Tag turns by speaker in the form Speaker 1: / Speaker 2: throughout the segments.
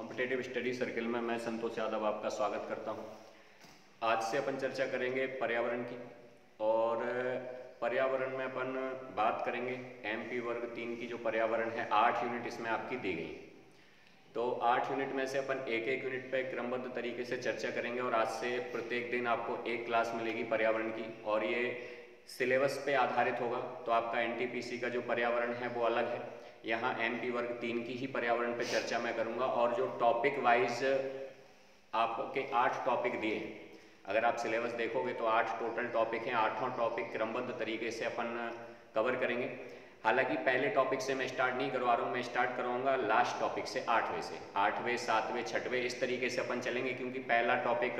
Speaker 1: Competitive study circle में मैं संतोष यादव आपका स्वागत करता हूँ। आज से अपन चर्चा करेंगे पर्यावरण की और पर्यावरण में अपन बात करेंगे एमपी वर्ग तीन की जो पर्यावरण है, आठ यूनिट इसमें आपकी दी गई। तो आठ यूनिट में से अपन एक एक यूनिट पे क्रमबद्ध तरीके से चर्चा करेंगे और आज से प्रत्येक दिन आपको एक क्लास मिलेगी पर्यावरण की और ये सिलेबस पे आधारित होगा। तो आपका एनटीपीसी का जो पर्यावरण है, वो अलग है। यहाँ एम पी वर्ग तीन की ही पर्यावरण पे चर्चा मैं करूँगा और जो टॉपिक वाइज आपके आठ टॉपिक दिए हैं। अगर आप सिलेबस देखोगे तो आठ टोटल टॉपिक हैं, आठों टॉपिक क्रमबद्ध तरीके से अपन कवर करेंगे। हालाँकि पहले टॉपिक से मैं स्टार्ट नहीं करवा रहा हूँ, मैं स्टार्ट करवाऊँगा लास्ट टॉपिक से आठवें से। आठवें, सातवें, छठवें इस तरीके से अपन चलेंगे क्योंकि पहला टॉपिक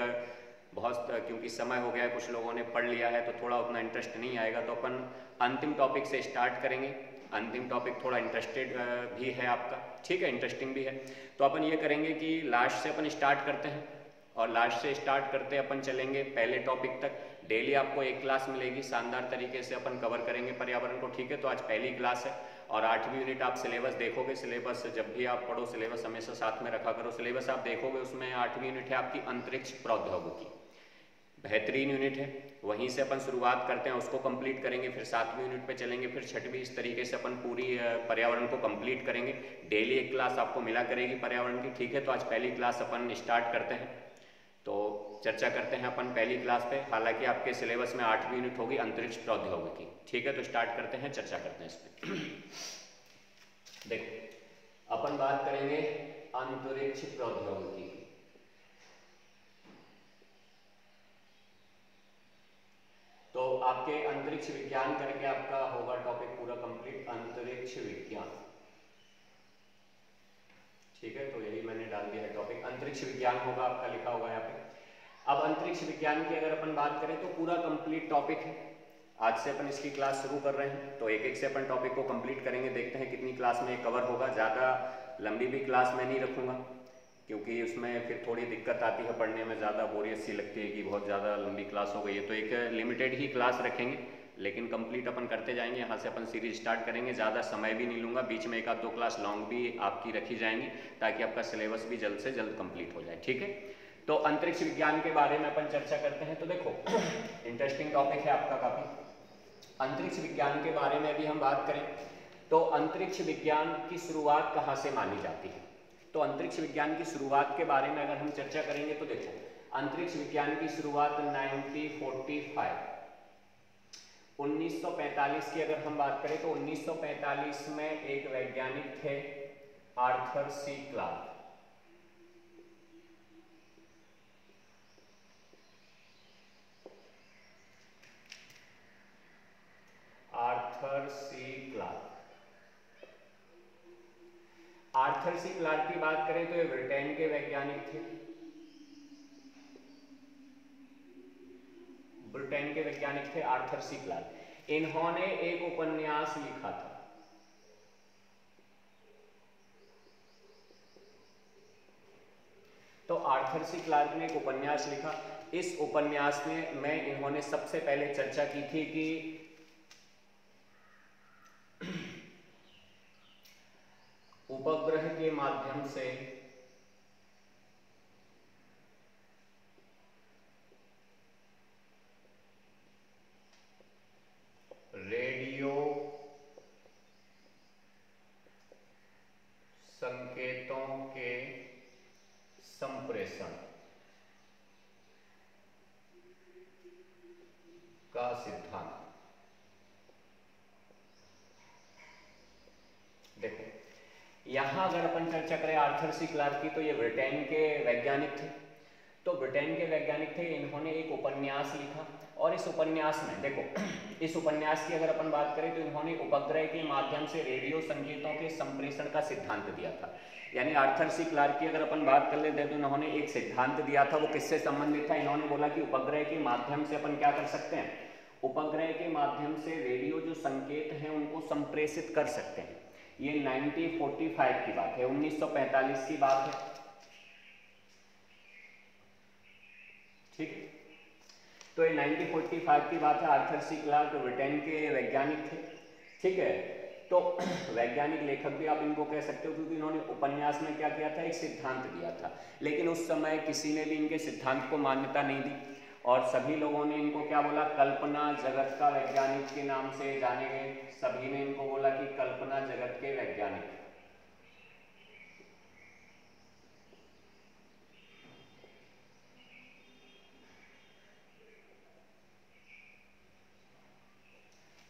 Speaker 1: बहुत क्योंकि समय हो गया है, कुछ लोगों ने पढ़ लिया है तो थोड़ा उतना इंटरेस्ट नहीं आएगा तो अपन अंतिम टॉपिक से स्टार्ट करेंगे। अंतिम टॉपिक थोड़ा इंटरेस्टेड भी है आपका। ठीक है इंटरेस्टिंग भी है। तो अपन ये करेंगे कि लास्ट से अपन स्टार्ट करते हैं और लास्ट से स्टार्ट करते अपन चलेंगे पहले टॉपिक तक। डेली आपको एक क्लास मिलेगी, शानदार तरीके से अपन कवर करेंगे पर्यावरण को। ठीक है तो आज पहली क्लास है और आठवीं यूनिट आप सिलेबस देखोगे। सिलेबस जब भी आप पढ़ो सिलेबस हमेशा साथ में रखा करो। सिलेबस आप देखोगे, उसमें आठवीं यूनिट है आपकी अंतरिक्ष प्रौद्योगिकी। बेहतरीन यूनिट है। वहीं से अपन शुरुआत करते हैं, उसको कंप्लीट करेंगे, फिर सातवीं यूनिट पे चलेंगे, फिर छठवीं इस तरीके से अपन पूरी पर्यावरण को कंप्लीट करेंगे। डेली एक क्लास आपको मिला करेगी पर्यावरण की। ठीक है तो आज पहली क्लास अपन स्टार्ट करते हैं। तो चर्चा करते हैं अपन पहली क्लास पे। हालाँकि आपके सिलेबस में आठवीं यूनिट होगी, अंतरिक्ष प्रौद्योगिकी। ठीक है तो स्टार्ट करते हैं, चर्चा करते हैं इस पर देखो, अपन बात करेंगे अंतरिक्ष प्रौद्योगिकी तो आपके अंतरिक्ष विज्ञान करके आपका होगा टॉपिक पूरा कंप्लीट अंतरिक्ष विज्ञान। ठीक है तो यही मैंने डाल दिया है टॉपिक अंतरिक्ष विज्ञान होगा आपका लिखा होगा यहाँ पे। अब अंतरिक्ष विज्ञान की अगर अपन बात करें तो पूरा कंप्लीट टॉपिक है। आज से अपन इसकी क्लास शुरू कर रहे हैं तो एक एक से अपन टॉपिक को कंप्लीट करेंगे, देखते हैं कितनी क्लास में कवर होगा। ज़्यादा लंबी भी क्लास में नहीं रखूँगा। क्योंकि उसमें फिर थोड़ी दिक्कत आती है पढ़ने में, ज़्यादा बोरियत सी लगती है कि बहुत ज़्यादा लंबी क्लास हो गई है। तो एक लिमिटेड ही क्लास रखेंगे, लेकिन कंप्लीट अपन करते जाएँगे, यहाँ से अपन सीरीज़ स्टार्ट करेंगे, ज़्यादा समय भी नहीं लूँगा, बीच में एक आध दो क्लास लॉन्ग भी आपकी रखी जाएँगी, ताकि आपका सिलेबस भी जल्द से जल्द कंप्लीट हो जाए, ठीक है? तो अंतरिक्ष विज्ञान के बारे में अपन चर्चा करते हैं। तो देखो इंटरेस्टिंग टॉपिक है आपका काफ़ी। अंतरिक्ष विज्ञान के बारे में भी हम बात करें तो अंतरिक्ष विज्ञान की शुरुआत कहाँ से मानी जाती है? तो अंतरिक्ष विज्ञान की शुरुआत के बारे में अगर हम चर्चा करेंगे तो देखो, अंतरिक्ष विज्ञान की शुरुआत 1945 1945 की अगर हम बात करें तो 1945 में एक वैज्ञानिक थे Arthur C Clarke. Arthur C Clarke. Arthur C Clarke की बात करें तो ये ब्रिटेन के वैज्ञानिक थे। ब्रिटेन के वैज्ञानिक थे आर्थर सी क्लार्क इन्होंने एक उपन्यास लिखा था। तो आर्थर सी क्लार्क ने एक उपन्यास लिखा। इस उपन्यास में मैं इन्होंने सबसे पहले चर्चा की थी कि उपग्रह के माध्यम से रेडियो संकेतों के संप्रेषण का सिद्धांत देखो यहाँ अगर अपन चर्चा करें आर्थर सी क्लार्क की तो ये ब्रिटेन के वैज्ञानिक थे। तो ब्रिटेन के वैज्ञानिक थे, इन्होंने एक उपन्यास लिखा और इस उपन्यास में, देखो, इस उपन्यास की अगर अपन बात करें तो इन्होंने उपग्रह के माध्यम से रेडियो संकेतों के संप्रेषण का सिद्धांत दिया था। यानी आर्थर सी क्लार्क की अगर अपन बात कर लेते हैं तो इन्होंने एक सिद्धांत दिया था, वो किससे संबंधित था? इन्होंने बोला कि उपग्रह के माध्यम से अपन क्या कर सकते हैं? उपग्रह के माध्यम से रेडियो जो संकेत हैं, उनको संप्रेषित कर सकते हैं। ये 1945 की बात है 1945 की बात है। ठीक? तो ये 1945 की बात है, आर्थर सी क्लार्क ब्रिटेन के वैज्ञानिक थे। ठीक है? तो वैज्ञानिक लेखक भी आप इनको कह सकते हो, क्योंकि इन्होंने उपन्यास में क्या किया था, एक सिद्धांत दिया था। लेकिन उस समय किसी ने भी इनके सिद्धांत को मान्यता नहीं दी। और सभी लोगों ने इनको क्या बोला? कल्पना जगत का वैज्ञानिक के नाम से जाने गए। सभी ने इनको बोला कि कल्पना जगत के वैज्ञानिक।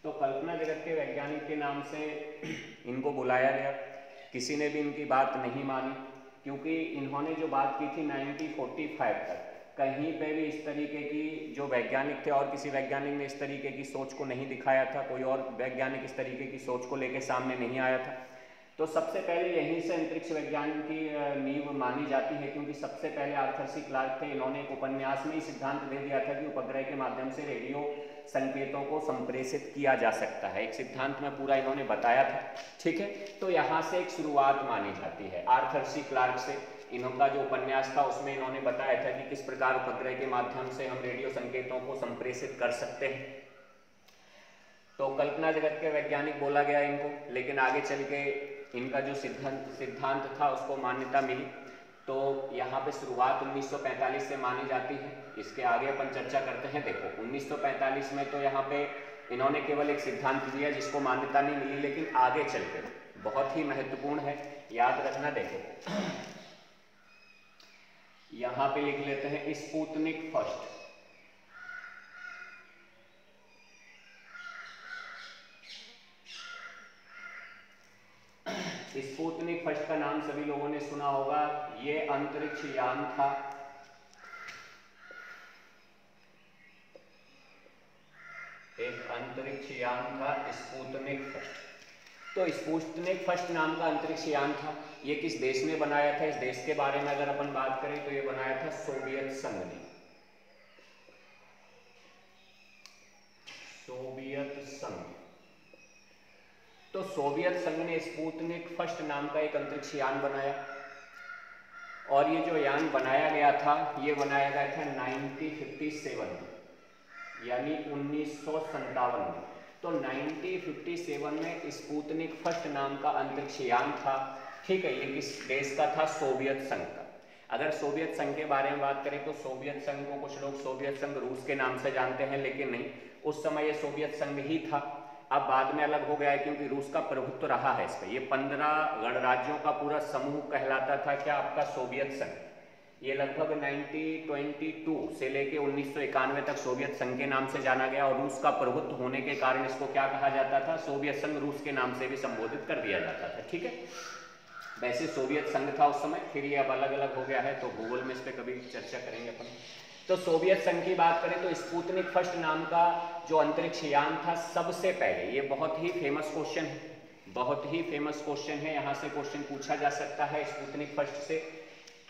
Speaker 1: तो कल्पना जगत के वैज्ञानिक के नाम से इनको बुलाया गया। किसी ने भी इनकी बात नहीं मानी, क्योंकि इन्होंने जो बात की थी 1945 तक। कहीं पे भी इस तरीके की, जो वैज्ञानिक थे और किसी वैज्ञानिक ने इस तरीके की सोच को नहीं दिखाया था, कोई और वैज्ञानिक इस तरीके की सोच को लेकर सामने नहीं आया था। तो सबसे पहले यहीं से अंतरिक्ष विज्ञान की नींव मानी जाती है, क्योंकि सबसे पहले आर्थर सी क्लार्क थे, इन्होंने एक उपन्यास में ही सिद्धांत दे दिया था कि उपग्रह के माध्यम से रेडियो संकेतों को संप्रेषित किया जा सकता है। एक सिद्धांत में पूरा इन्होंने बताया था। ठीक है? तो यहाँ से एक शुरुआत मानी जाती है, आर्थर सी क्लार्क से। इनका जो उपन्यास था, उसमें इन्होंने बताया था कि किस प्रकार उपग्रह के माध्यम से हम रेडियो संकेतों को संप्रेषित कर सकते हैं। तो कल्पना जगत के वैज्ञानिक बोला गया इनको, लेकिन आगे चल के इनका जो सिद्धांत सिद्धांत था, उसको मान्यता मिली। तो यहाँ पे शुरुआत 1945 से मानी जाती है। इसके आगे अपन चर्चा करते हैं। देखो 1945 में तो यहाँ पे इन्होंने केवल एक सिद्धांत दिया जिसको मान्यता नहीं मिली, लेकिन आगे चल के। बहुत ही महत्वपूर्ण है। याद रखना, देखो। यहाँ पे लिख लेते हैं स्पूतनिक फ़र्स्ट। स्पुतनिक फ़र्स्ट का नाम सभी लोगों ने सुना होगा, ये अंतरिक्ष यान था। एक अंतरिक्ष यान था, स्पुतनिक फ़र्स्ट। तो स्पुतनिक फ़र्स्ट नाम का अंतरिक्ष यान था। ये किस देश ने बनाया था? इस देश के बारे में अगर अपन बात करें तो ये बनाया था सोवियत संघ ने। सोवियत संघ। तो सोवियत संघ ने स्पूतनिक फ़र्स्ट नाम का एक अंतरिक्ष यान बनाया। और ये जो यान बनाया गया था, ये बनाया गया था 1957 में, यानी उन्नीस में। तो 1957 में स्पूतनिक फ़र्स्ट नाम का अंतरिक्ष यान था। ठीक है, ये किस देश का था? सोवियत संघ का। अगर सोवियत संघ के बारे में बात करें तो सोवियत संघ को कुछ लोग सोवियत संघ रूस के नाम से जानते हैं, लेकिन नहीं, उस समय ये सोवियत संघ ही था। अब बाद में अलग हो गया है क्योंकि रूस का प्रभुत्व रहा है इस पर ये पंद्रह गणराज्यों का पूरा समूह कहलाता था। क्या आपका सोवियत संघ? ये लगभग 1922 से लेके उन्नीस सौ इक्यानवे तक सोवियत संघ के नाम से जाना गया और रूस का प्रभुत्व होने के कारण इसको क्या कहा जाता था? सोवियत संघ रूस के नाम से भी संबोधित कर दिया जाता था, ठीक है? वैसे सोवियत संघ था उस समय, फिर ये अब अलग अलग हो गया है तो भूगोल में इस पर कभी चर्चा करेंगे अपन। तो सोवियत संघ की बात करें तो स्पूतनिक फ़र्स्ट नाम का जो अंतरिक्ष यान था, सबसे पहले, ये बहुत ही फ़ेमस क्वेश्चन है, बहुत ही फ़ेमस क्वेश्चन है, यहाँ से क्वेश्चन पूछा जा सकता है स्पूतनिक फ़र्स्ट से।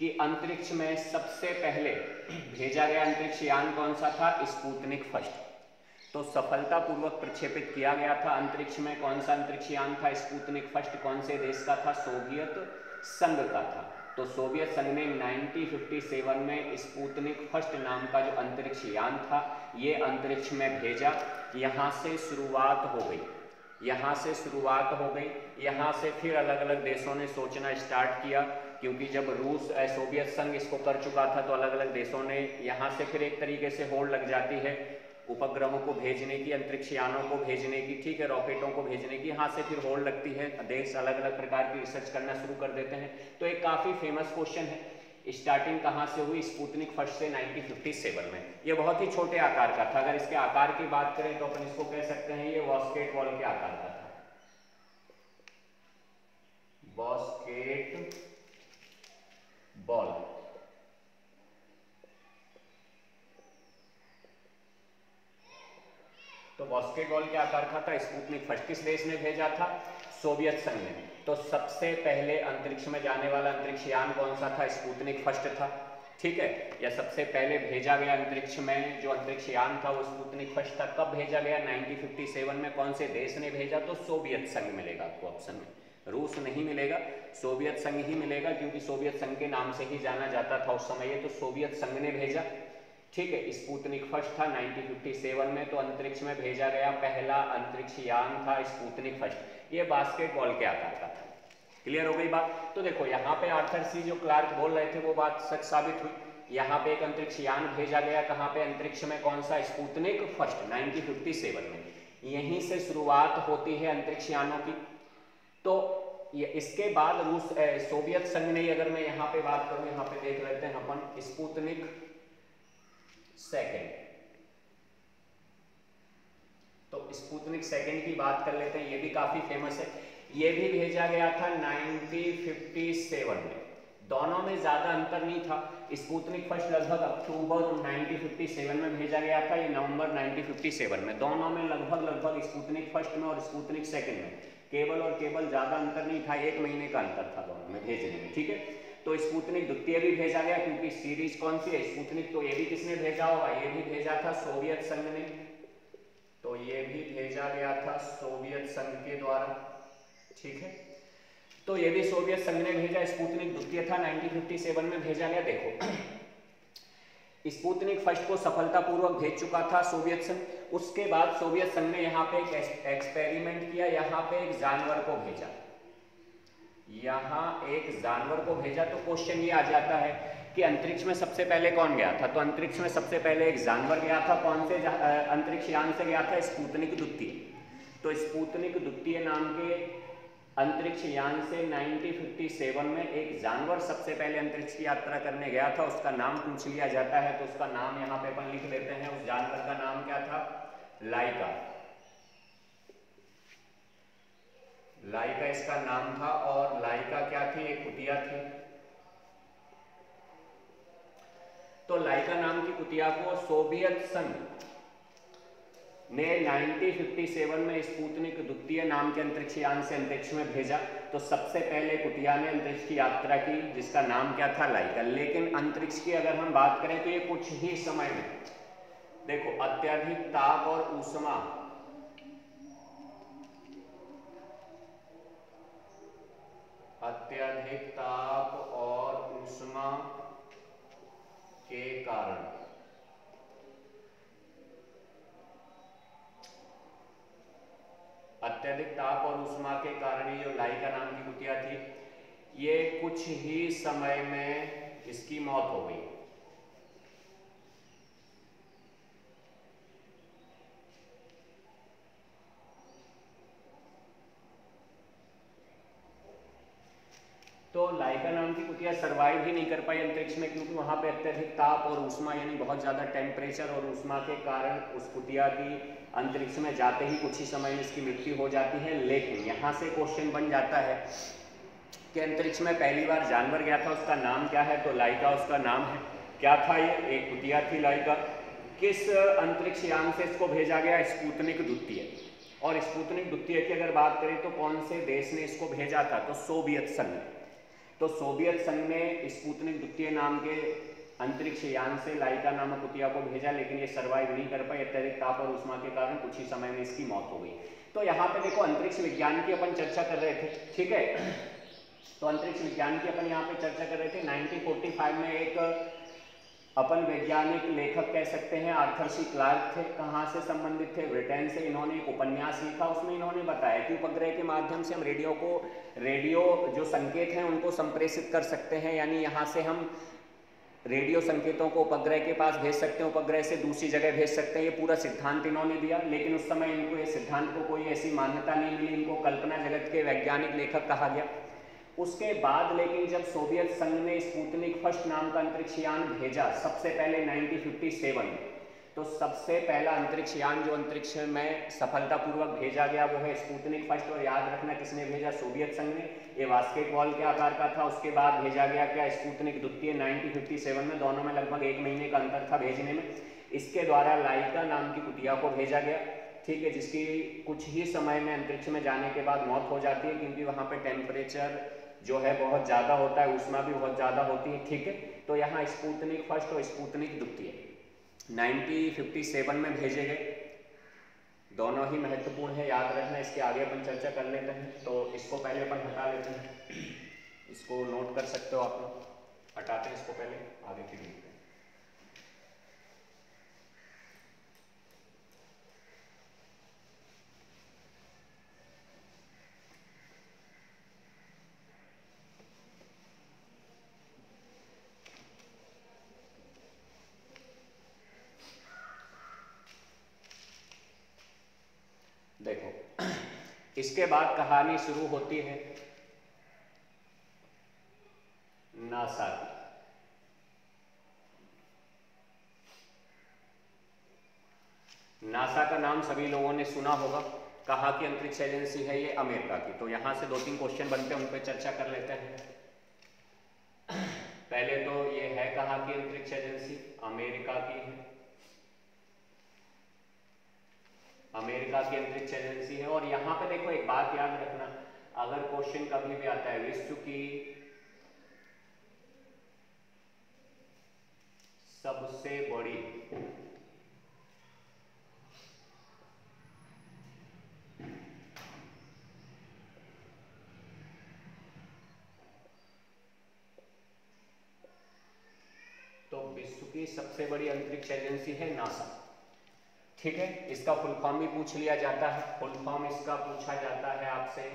Speaker 1: कि अंतरिक्ष में सबसे पहले भेजा गया अंतरिक्ष यान कौन सा था? Sputnik first. तो सफलतापूर्वक प्रक्षेपित किया गया था अंतरिक्ष में कौन सा अंतरिक्ष यान था? स्पूतनिक फ़र्स्ट कौन से देश का था? सोवियत संघ का था। तो सोवियत संघ ने 1957 में स्पूतनिक फ़र्स्ट नाम का जो अंतरिक्ष यान था, ये अंतरिक्ष में भेजा। यहाँ से शुरुआत हो गई। यहाँ से शुरुआत हो गई। यहाँ से फिर अलग अलग देशों ने सोचना स्टार्ट किया। क्योंकि जब रूस सोवियत संघ इसको कर चुका था तो अलग अलग देशों ने यहाँ से फिर एक तरीके से होड़ लग जाती है। उपग्रहों को भेजने की अंतरिक्ष यानों को भेजने की, ठीक है, रॉकेटों को भेजने की, यहाँ से फिर होड़ लगती है। देश अलग अलग प्रकार की रिसर्च करना शुरू कर देते हैं। तो एक काफ़ी फ़ेमस क्वेश्चन है। स्टार्टिंग कहाँ से हुई? स्पुतनिक फ़र्स्ट से 1957 में। ये बहुत ही छोटे आकार का था। अगर इसके आकार की बात करें तो अपन इसको कह सकते हैं, ये वॉस्केट के आकार का था। वॉस्केट बॉल तो बास्केटबॉल के आकार का था स्पुतनिक फ़र्स्ट किस देश ने भेजा था? सोवियत संघ ने। तो सबसे पहले अंतरिक्ष में जाने वाला अंतरिक्ष यान कौन सा था? स्पुतनिक फ़र्स्ट था। ठीक है? या सबसे पहले भेजा गया अंतरिक्ष में जो अंतरिक्ष यान था, वो स्पुतनिक फ़र्स्ट था। कब भेजा गया? 1957 में कौन से देश ने भेजा? तो सोवियत संघ मिलेगा आपको ऑप्शन में। रूस नहीं मिलेगा, सोवियत संघ ही मिलेगा, क्योंकि सोवियत संघ के नाम से ही जाना जाता था उस समय ये तो सोवियत संघ ने भेजा। ठीक है, स्पुतनिक फ़र्स्ट था 1957 में तो अंतरिक्ष में भेजा गया पहला अंतरिक्ष यान था स्पुतनिक फ़र्स्ट। ये बास्केटबॉल के आकार का था। क्लियर हो गई बात? तो देखो, यहाँ पे आर्थर सी जो क्लार्क बोल रहे थे, वो बात सच साबित हुई। यहाँ पे एक अंतरिक्ष यान भेजा गया, कहाँ पे अंतरिक्ष में कौन सा? स्पुतनिक फ़र्स्ट 1957 में। यहीं से शुरुआत होती है अंतरिक्ष यानों की। तो इसके बाद रूस सोवियत संघ ने, अगर मैं यहाँ पे बात करूँ, यहाँ पे देख लेते हैं अपन स्पुतनिक सेकेंड। तो स्पुतनिक सेकेंड की बात कर लेते हैं, ये भी काफ़ी फ़ेमस है। ये भी भेजा गया था 1957 में। दोनों में ज़्यादा अंतर नहीं था। स्पुतनिक फ़र्स्ट लगभग अक्टूबर 1957 में भेजा गया था, ये नवंबर 1957 में। दोनों में लगभग लगभग स्पुतनिक फ़र्स्ट में और स्पुतनिक सेकंड में। केवल और केवल ज़्यादा अंतर नहीं था, एक महीने का अंतर था दोनों में भेजने में, ठीक है? तो स्पुतनिक द्वितीय भी भेजा गया, क्योंकि सीरीज़ कौन सी है? स्पुतनिक तो ये भी किसने भेजा होगा? ये भी भेजा था सोवियत संघ ने। तो ये भी भेजा गया था सोवियत संघ के द्वारा, ठीक है? तो ये भी सोवियत संघ ने भेजा, स्पुतनिक द्वितीय था 1957 में भेजा गया, देखो। स्पुतनिक फ़र्स्ट को सफलतापूर्वक भेज चुका था सोवियत संघ। उसके बाद सोवियत संघ ने यहाँ पे एक एक्सपेरिमेंट किया, यहाँ पे एक जानवर को भेजा। यहाँ एक जानवर को भेजा तो क्वेश्चन ये आ जाता है कि अंतरिक्ष में सबसे पहले कौन गया था? तो अंतरिक्ष में सबसे पहले एक जानवर गया था, कौन से अंतरिक्ष यान से गया था? स्पुतनिक द्वितीय तो स्पुतनिक द्वितीय नाम के अंतरिक्ष यान से 1957 में एक जानवर सबसे पहले अंतरिक्ष की यात्रा करने गया था, उसका नाम पूछ लिया जाता है तो उसका नाम यहाँ पे अपन लिख लेते हैं, उस जानवर का नाम क्या था? लाइका। लाइका इसका नाम था और लाइका क्या थी? एक कुटिया थी। तो लाइका नाम की कुटिया को सोवियत संघ ने 1957 में स्पुतनिक द्वितीय नाम के अंतरिक्ष यान से अंतरिक्ष में भेजा तो सबसे पहले कुटिया ने अंतरिक्ष की यात्रा की, जिसका नाम क्या था? लाइका लेकिन अंतरिक्ष की अगर हम बात करें तो ये कुछ ही समय में। देखो, अत्यधिक ताप और ऊष्मा। अत्यधिक ताप और ऊष्मा के कारण। अत्यधिक ताप और उष्मा के कारण ये जो लाइका नाम की कुतिया थी, ये कुछ ही समय में इसकी मौत हो गई। तो लाइका नाम की कुतिया सरवाइव ही नहीं कर पाई अंतरिक्ष में, क्योंकि वहाँ पे अत्यधिक ताप और उष्मा यानी बहुत ज़्यादा टेम्परेचर और उष्मा के कारण उस कुतिया की अंतरिक्ष में जाते ही कुछ ही समय में इसकी मृत्यु हो जाती है। लेकिन यहाँ से क्वेश्चन बन जाता है कि अंतरिक्ष में पहली बार जानवर गया था, उसका नाम क्या है? तो लाइका उसका नाम है। क्या था ये? एक कुतिया थी लाइका। किस अंतरिक्ष यान से इसको भेजा गया? स्पूतनिक द्वितीय। और स्पूतनिक द्वितीय की अगर बात करें तो कौन से देश ने इसको भेजा था? तो सोवियत संघ तो सोवियत संघ ने स्पुतनिक द्वितीय नाम के अंतरिक्ष यान से लाइका नामक कुतिया को भेजा, लेकिन ये सर्वाइव नहीं कर पाई अत्यधिक ताप और उष्मा के कारण कुछ ही समय में इसकी मौत हो गई। तो यहाँ पे देखो, अंतरिक्ष विज्ञान की अपन चर्चा कर रहे थे। ठीक है? तो अंतरिक्ष विज्ञान की अपन यहाँ पे चर्चा कर रहे थे। 1945 में एक अपन वैज्ञानिक लेखक कह सकते हैं, आर्थर सी क्लार्क थे, कहाँ से संबंधित थे? ब्रिटेन से इन्होंने एक उपन्यास लिखा, उसमें इन्होंने बताया कि उपग्रह के माध्यम से हम रेडियो को, रेडियो जो संकेत हैं, उनको संप्रेषित कर सकते हैं, यानी यहाँ से हम रेडियो संकेतों को उपग्रह के पास भेज सकते हैं, उपग्रह से दूसरी जगह भेज सकते हैं, ये पूरा सिद्धांत इन्होंने दिया, लेकिन उस समय इनको, ये सिद्धांत को कोई ऐसी मान्यता नहीं मिली, इनको कल्पना जगत के वैज्ञानिक लेखक कहा गया। उसके बाद लेकिन जब सोवियत संघ ने स्पुतनिक फ़र्स्ट नाम का अंतरिक्ष यान भेजा, सबसे पहले 1957 में तो सबसे पहला अंतरिक्ष यान जो अंतरिक्ष में सफलतापूर्वक भेजा गया वो है स्पुतनिक फ़र्स्ट और याद रखना किसने भेजा? सोवियत संघ ने। ये बास्केटबॉल के आकार का था, उसके बाद भेजा गया क्या? स्पुतनिक द्वितीय 1957 में, दोनों में लगभग एक महीने का अंतर था भेजने में। इसके द्वारा लाइका नाम की कुटिया को भेजा गया। ठीक है, जिसकी कुछ ही समय में अंतरिक्ष में जाने के बाद मौत हो जाती है, क्योंकि वहाँ पर टेम्परेचर जो है बहुत ज़्यादा होता है, उष्मा भी बहुत ज़्यादा होती है, ठीक है? तो यहाँ स्पूतनिक फ़र्स्ट और स्पूतनिक द्वितीय। 1957 में भेजे गए। दोनों ही महत्वपूर्ण है, याद रखना, इसके आगे अपन चर्चा कर लेते हैं। तो इसको पहले अपन हटा लेते हैं। इसको नोट कर सकते हो आप लोग। हटाते हैं इसको पहले, आगे के लिखते हैं इसके बाद कहानी शुरू होती है? नासा की। नासा का नाम सभी लोगों ने सुना होगा। कहा कि अंतरिक्ष एजेंसी है ये अमेरिका की। तो यहाँ से दो तीन क्वेश्चन बनते हैं, उन पर चर्चा कर लेते हैं। पहले तो ये है कहा कि अंतरिक्ष एजेंसी अमेरिका की है। अमेरिका की अंतरिक्ष एजेंसी है। और यहाँ पे देखो, एक बात याद रखना, अगर क्वेश्चन कभी भी आता है विश्व की सबसे बड़ी तो विश्व की सबसे बड़ी अंतरिक्ष एजेंसी है नासा। ठीक है, इसका फुल फॉर्म भी पूछ लिया जाता है। फुल फॉर्म इसका पूछा जाता है आपसे।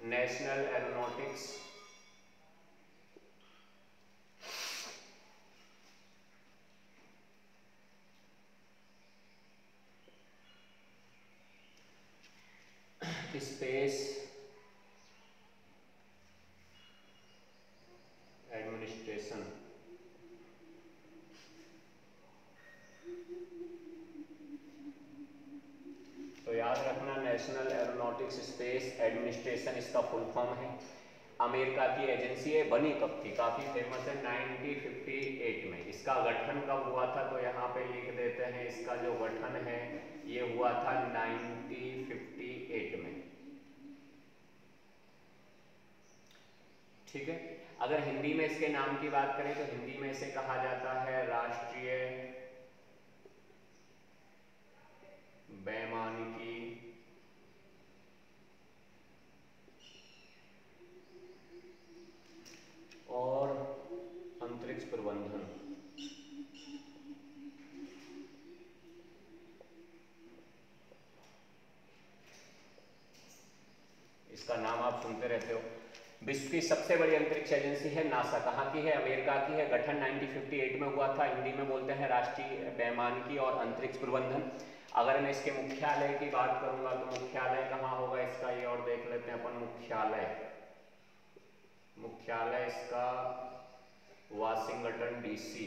Speaker 1: नेशनल एरोनॉटिक्स स्पेस एडमिनिस्ट्रेशन तो याद रखना नेशनल एरोनॉटिक्स स्पेस एडमिनिस्ट्रेशन इसका फुल फॉर्म है। अमेरिका की एजेंसी है, बनी कब थी। काफ़ी फ़ेमस है 1958 में। इसका गठन कब हुआ था तो यहाँ पे लिख देते हैं, इसका जो गठन है, ये हुआ था 1958 में। ठीक है? अगर हिंदी में इसके नाम की बात करें तो हिंदी में इसे कहा जाता है राष्ट्रीय बैमानिकी और अंतरिक्ष प्रबंधन। इसका नाम आप सुनते रहते हो। विश्व की सबसे बड़ी अंतरिक्ष एजेंसी है नासा। कहाँ की है? अमेरिका की है। गठन 1958 में हुआ था। हिंदी में बोलते हैं राष्ट्रीय बैमानिकी और अंतरिक्ष प्रबंधन। अगर मैं इसके मुख्यालय की बात करूँगा तो मुख्यालय कहाँ होगा इसका? ये और देख लेते हैं अपन मुख्यालय। मुख्यालय इसका वाशिंगटन डीसी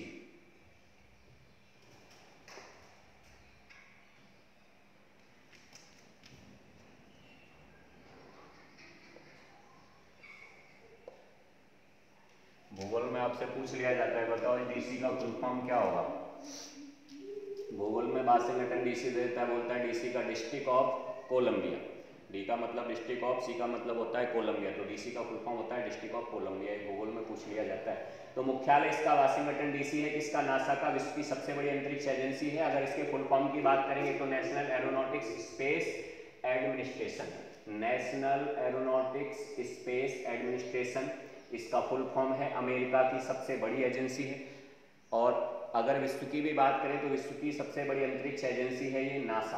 Speaker 1: भूगोल में आपसे पूछ लिया जाता है, बताओ डीसी का फुल फॉर्म क्या होगा? भूगोल में वाशिंगटन डीसी देता है बोलता है डीसी का डिस्ट्रिक्ट ऑफ़ कोलंबिया डी का मतलब डिस्ट्रिक्ट ऑफ़ सी का मतलब होता है कोलंबिया तो डीसी का फुल फॉर्म होता है डिस्ट्रिक्ट ऑफ़ कोलंबिया भूगोल में पूछ लिया जाता है। तो मुख्यालय इसका वाशिंगटन डीसी है किसका नासा का विश्व की सबसे बड़ी अंतरिक्ष एजेंसी है। अगर इसके फुल फॉर्म की बात करेंगे तो national aeronautics space administration national aeronautics space administration इसका फुल फॉर्म है। अमेरिका की सबसे बड़ी एजेंसी है। और अगर विश्व की भी बात करें तो विश्व की सबसे बड़ी अंतरिक्ष एजेंसी है ये नासा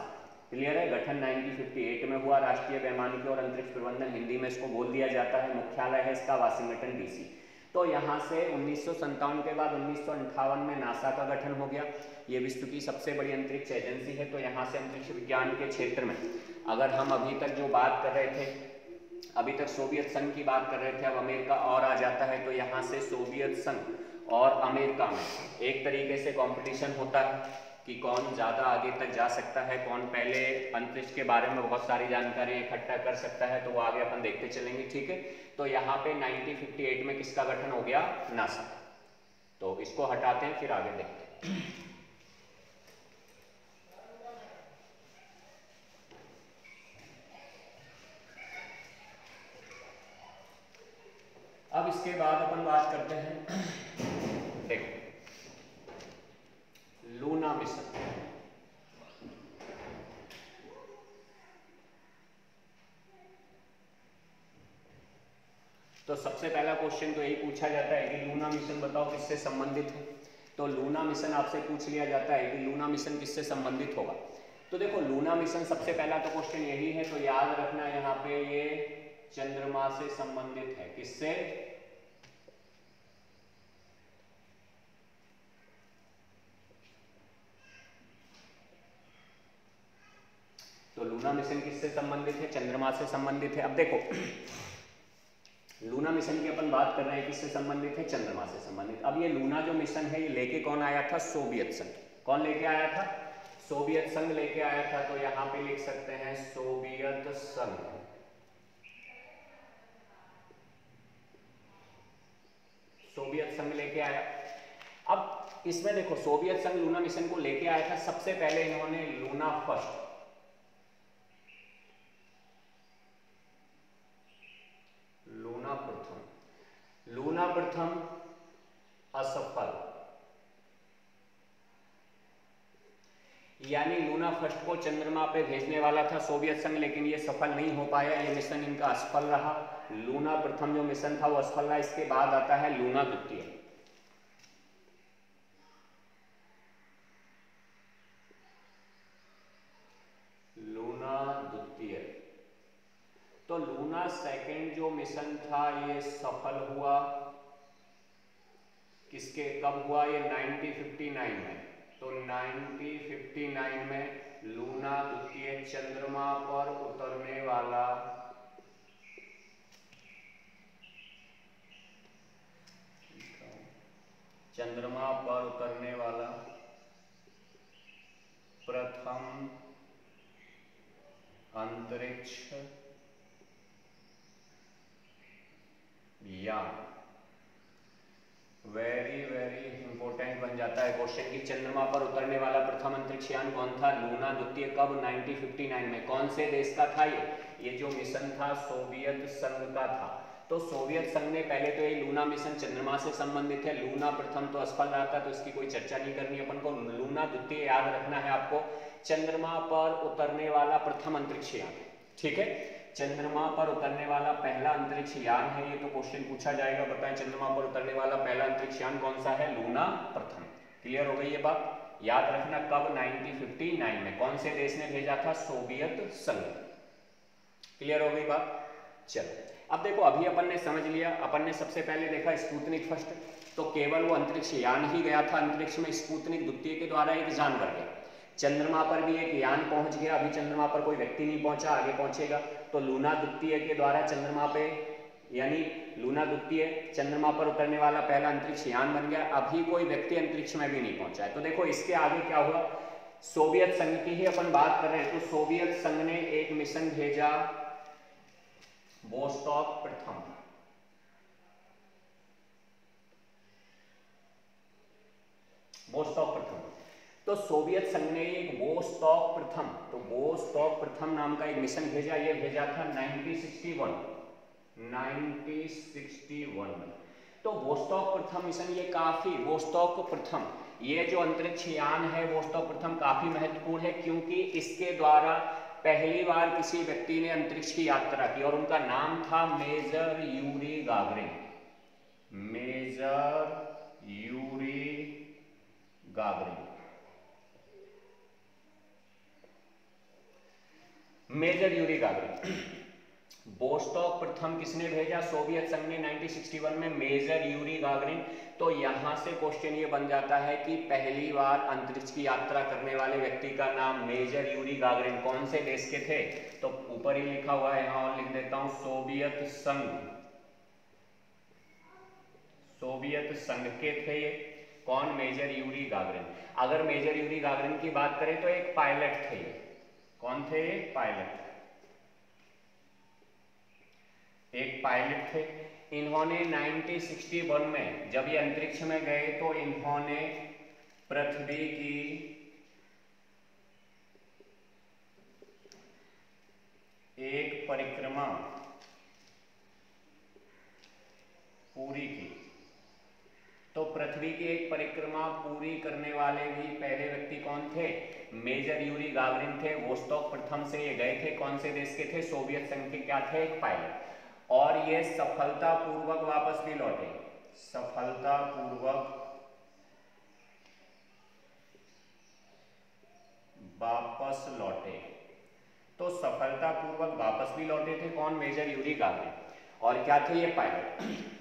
Speaker 1: क्लियर है? गठन 1958 में हुआ राष्ट्रीय पैमानिकी और अंतरिक्ष प्रबंधन हिंदी में इसको बोल दिया जाता है। मुख्यालय है इसका वाशिंगटन डीसी तो यहाँ से उन्नीस के बाद उन्नीस में नासा का गठन हो गया। ये विश्व की सबसे बड़ी अंतरिक्ष एजेंसी है तो यहाँ से अंतरिक्ष विज्ञान के क्षेत्र में। अगर हम अभी तक जो बात कर रहे थे, अभी तक सोवियत संघ की बात कर रहे थे, अब अमेरिका और आ जाता है तो यहाँ से सोवियत संघ और अमेरिका में एक तरीके से कंपटीशन होता है। कि कौन ज़्यादा आगे तक जा सकता है, कौन पहले अंतरिक्ष के बारे में बहुत सारी जानकारी इकट्ठा कर सकता है तो वो आगे अपन देखते चलेंगे, ठीक है? तो यहाँ पे 1958 में किसका गठन हो गया? नासा। तो इसको हटाते हैं, फिर आगे देखते हैं। अब इसके बाद अपन बात करते हैं, देखो लूना मिशन तो सबसे पहला क्वेश्चन तो यही पूछा जाता है कि लूना मिशन बताओ किससे संबंधित है? तो लूना मिशन आपसे पूछ लिया जाता है कि लूना मिशन किससे संबंधित होगा? तो देखो लूना मिशन सबसे पहला तो क्वेश्चन यही है तो याद रखना यहाँ पे ये चंद्रमा से संबंधित है। किससे? तो लूना मिशन किससे संबंधित है? चंद्रमा से संबंधित है। अब देखो, लूना मिशन की अपन बात कर रहे हैं, किससे संबंधित है? चंद्रमा से संबंधित। अब ये लूना जो मिशन है, ये लेके कौन आया था? सोवियत संघ। कौन लेके आया था? सोवियत संघ लेके आया था। तो यहाँ पे लिख सकते हैं, सोवियत संघ। सोवियत संघ लेके आया। अब इसमें देखो, सोवियत संघ लूना मिशन को लेके आया था। सबसे पहले इन्होंने लूना फ़र्स्ट लूना प्रथम लूना प्रथम असफल यानी लूना फ़र्स्ट को चंद्रमा पे भेजने वाला था सोवियत संघ, लेकिन ये सफल नहीं हो पाया, ये मिशन इनका असफल रहा. लूना प्रथम जो मिशन था वो असफल रहा, इसके बाद आता है लूना द्वितीय लूना द्वितीय तो लूना सेकंड जो मिशन था, ये सफल हुआ। किसके? कब हुआ ये? 1959 में। तो 1959 में लूना, द्वितीय चंद्रमा पर उतरने वाला। चंद्रमा पर उतरने वाला। प्रथम अंतरिक्ष यान वेरी वेरी इंपॉर्टेंट बन जाता है क्वेश्चन की चंद्रमा पर उतरने वाला प्रथम अंतरिक्ष यान कौन था? लूना द्वितीय कब? 1959 में। कौन से देश का था ये? ये जो मिशन था सोवियत संघ का था। तो सोवियत संघ ने पहले तो ये लूना मिशन चंद्रमा से संबंधित है। लूना प्रथम तो असफल रहा था तो इसकी कोई चर्चा नहीं करनी अपन को। लूना द्वितीय याद रखना है आपको। चंद्रमा पर उतरने वाला प्रथम अंतरिक्ष यान ठीक है? चंद्रमा पर उतरने वाला पहला अंतरिक्ष यान है, ये तो क्वेश्चन पूछा जाएगा। बताएँ चंद्रमा पर उतरने वाला पहला अंतरिक्ष यान कौन सा है? लूना प्रथम। क्लियर हो गई ये बात? याद रखना, कब? 1959 में। कौन से देश ने भेजा था? सोवियत संघ। क्लियर हो गई बात? चलो। अब देखो, अभी अपन ने समझ लिया। अपन ने सबसे पहले देखा स्पूतनिक फ़र्स्ट। तो केवल वो अंतरिक्ष यान ही गया था अंतरिक्ष में स्पूतनिक द्वितीय के द्वारा एक जानवर गया चंद्रमा पर भी एक यान पहुँच गया। अभी चंद्रमा पर कोई व्यक्ति नहीं पहुँचा, आगे पहुंचेगा। तो लूना द्वितीय के द्वारा चंद्रमा पे, यानी लूना द्वितीय चंद्रमा पर उतरने वाला पहला अंतरिक्ष यान बन गया। अभी कोई व्यक्ति अंतरिक्ष में भी नहीं पहुँचा है। तो देखो, इसके आगे क्या हुआ? सोवियत संघ की ही अपन बात कर रहे हैं। तो सोवियत संघ ने एक मिशन भेजा, बोस्टॉक प्रथम। बोस्टॉक प्रथम। तो सोवियत संघ ने एक बोस्टॉक प्रथम तो बोस्टॉक प्रथम नाम का एक मिशन भेजा, ये भेजा था 1961 1961 में तो वोस्टॉक प्रथम मिशन ये काफ़ी वोस्टॉक प्रथम, ये जो अंतरिक्ष यान है वोस्टॉक प्रथम काफ़ी महत्वपूर्ण है, क्योंकि इसके द्वारा पहली बार किसी व्यक्ति ने अंतरिक्ष की यात्रा की, और उनका नाम था major Yuri Gagarin. Major Yuri Gagarin. Major Yuri Gagarin Vostok प्रथम किसने भेजा? सोवियत संघ ने 1961 में मेजर यूरी गागरिन तो यहाँ से क्वेश्चन ये बन जाता है कि पहली बार अंतरिक्ष की यात्रा करने वाले व्यक्ति का नाम मेजर यूरी गागरिन कौन से देश के थे? तो ऊपर ही लिखा हुआ है, यहाँ और लिख देता हूँ, सोवियत संघ। सोवियत संघ के थे ये। कौन? मेजर यूरी गागरिन अगर मेजर यूरी गागरिन की बात करें तो एक पायलट थे कौन थे? पायलट। एक पायलट थे। इन्होंने 1961 में जब ये अंतरिक्ष में गए तो इन्होंने पृथ्वी की एक परिक्रमा पूरी की। तो पृथ्वी की एक परिक्रमा पूरी करने वाले भी पहले व्यक्ति कौन थे? मेजर यूरी गागरिन थे वोस्टॉक प्रथम से ये गए थे, कौन से देश के थे? सोवियत संघ के क्या थे? एक पायलट और ये सफलता पूर्वक वापस भी लौटे। सफलता पूर्वक वापस लौटे। तो सफलता पूर्वक वापस भी लौटे थे कौन? Major Yuri Gagarin. और क्या थे ये पायलट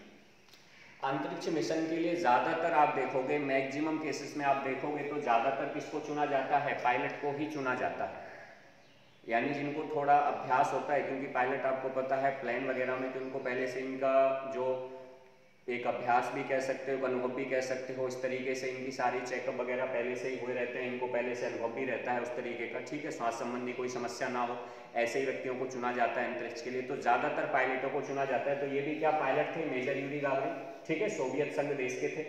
Speaker 1: अंतरिक्ष मिशन के लिए ज़्यादातर आप देखोगे, मैक्सिमम केसेस में आप देखोगे तो ज़्यादातर किसको चुना जाता है? पायलट को ही चुना जाता है। यानी जिनको थोड़ा अभ्यास होता है, क्योंकि पायलट आपको पता है प्लेन वगैरह में तो उनको पहले से इनका जो एक अभ्यास भी कह सकते हो अनुभव भी कह सकते हो, इस तरीके से इनकी सारी चेकअप वगैरह पहले से ही हुए रहते हैं, इनको पहले से अनुभव भी रहता है उस तरीके का। ठीक है स्वास्थ्य संबंधी कोई समस्या ना हो, ऐसे ही व्यक्तियों को चुना जाता है अंतरिक्ष के लिए। तो ज़्यादातर पायलटों को चुना जाता है। तो ये भी क्या पायलट थे? मेजर यूरी गागरिन ठीक है, सोवियत संघ देश के थे।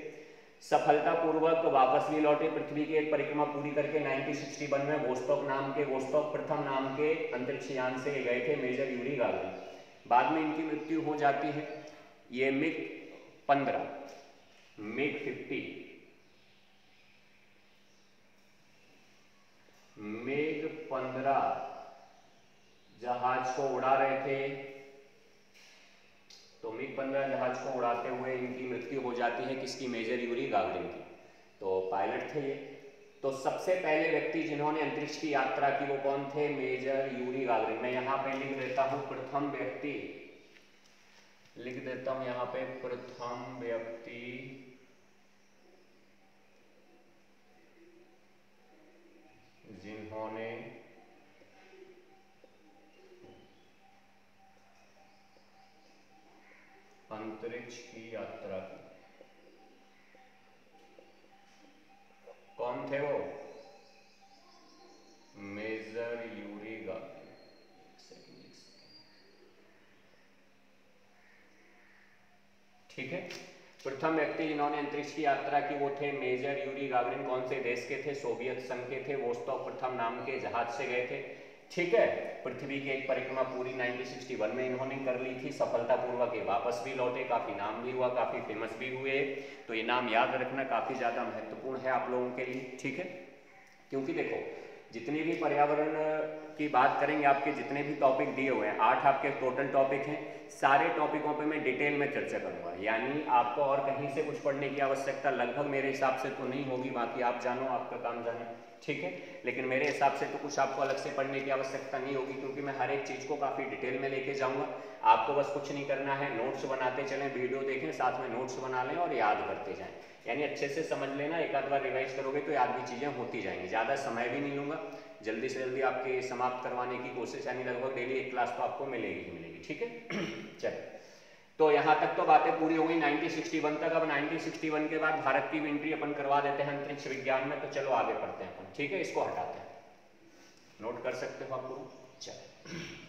Speaker 1: सफलतापूर्वक वापस भी लौटे, पृथ्वी की एक परिक्रमा पूरी करके 1961 में वोस्टॉक नाम के वोस्टॉक प्रथम नाम के अंतरिक्ष यान से गए थे मेजर यूरी गागरिन बाद में इनकी मृत्यु हो जाती है। ये मिग पंद्रह, मिग फिफ्टी, मिग पंद्रह जहाज़ को उड़ा रहे थे। तो मिग पंद्रह जहाज़ को उड़ाते हुए इनकी मृत्यु हो जाती है किसकी? मेजर यूरी गागरिन की। तो पायलट थे ये। तो सबसे पहले व्यक्ति जिन्होंने अंतरिक्ष की यात्रा की वो कौन थे? मेजर यूरी गागरिन मैं यहाँ पे लिख देता हूँ, प्रथम व्यक्ति। लिख देता हूँ यहाँ पे, प्रथम व्यक्ति। जिन्होंने अंतरिक्ष की यात्रा की कौन थे वो मेजर यूरी गागरिन ठीक है? प्रथम व्यक्ति जिन्होंने अंतरिक्ष की यात्रा की वो थे मेजर यूरी गागरिन कौन से देश के थे? सोवियत संघ के थे। वोस्टॉक प्रथम नाम के जहाज़ से गए थे। ठीक है, पृथ्वी की एक परिक्रमा पूरी 1961 में इन्होंने कर ली थी, सफलतापूर्वक ये वापस भी लौटे, काफ़ी नाम भी हुआ, काफ़ी फ़ेमस भी हुए तो ये नाम याद रखना काफ़ी ज़्यादा महत्वपूर्ण है आप लोगों के लिए, ठीक है? क्योंकि देखो, जितने भी पर्यावरण की बात करेंगे आपके, जितने भी टॉपिक दिए हुए हैं, आठ आपके टोटल टॉपिक हैं, सारे टॉपिकों पे मैं डिटेल में चर्चा करूँगा, यानी आपको और कहीं से कुछ पढ़ने की आवश्यकता लगभग मेरे हिसाब से तो नहीं होगी, बाकी आप जानो, आपका काम जाने। ठीक है? लेकिन मेरे हिसाब से तो कुछ आपको अलग से पढ़ने की आवश्यकता नहीं होगी, क्योंकि मैं हर एक चीज़ को काफ़ी डिटेल में लेके जाऊँगा। आपको बस कुछ नहीं करना है नोट्स बनाते चलें, वीडियो देखें, साथ में नोट्स बना लें और याद करते जाएँ। यानी अच्छे से समझ लेना, एक आध बार रिवाइज करोगे तो याद भी चीज़ें होती जाएँगी। ज़्यादा समय भी नहीं लूँगा। जल्दी से जल्दी आपके समाप्त करवाने की कोशिश, यानी लगभग डेली एक क्लास तो आपको मिलेगी ही मिलेगी, ठीक है? चलिए। तो यहाँ तक तो बातें पूरी हो गई। 1961 तक। अब 1961 के बाद भारत की भी एंट्री अपन करवा देते हैं अंतरिक्ष विज्ञान में। तो चलो आगे पढ़ते हैं अपन। ठीक है, इसको हटाते हैं। नोट कर सकते हो आप लोग। चलो।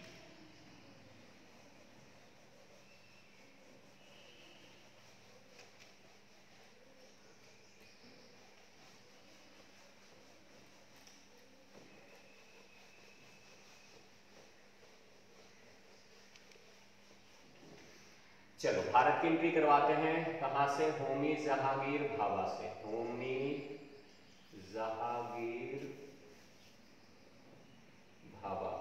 Speaker 1: चलो। भारत की एंट्री करवाते हैं। कहा से? होमी जहांगीर भाभा से। होमी जहांगीर भाभा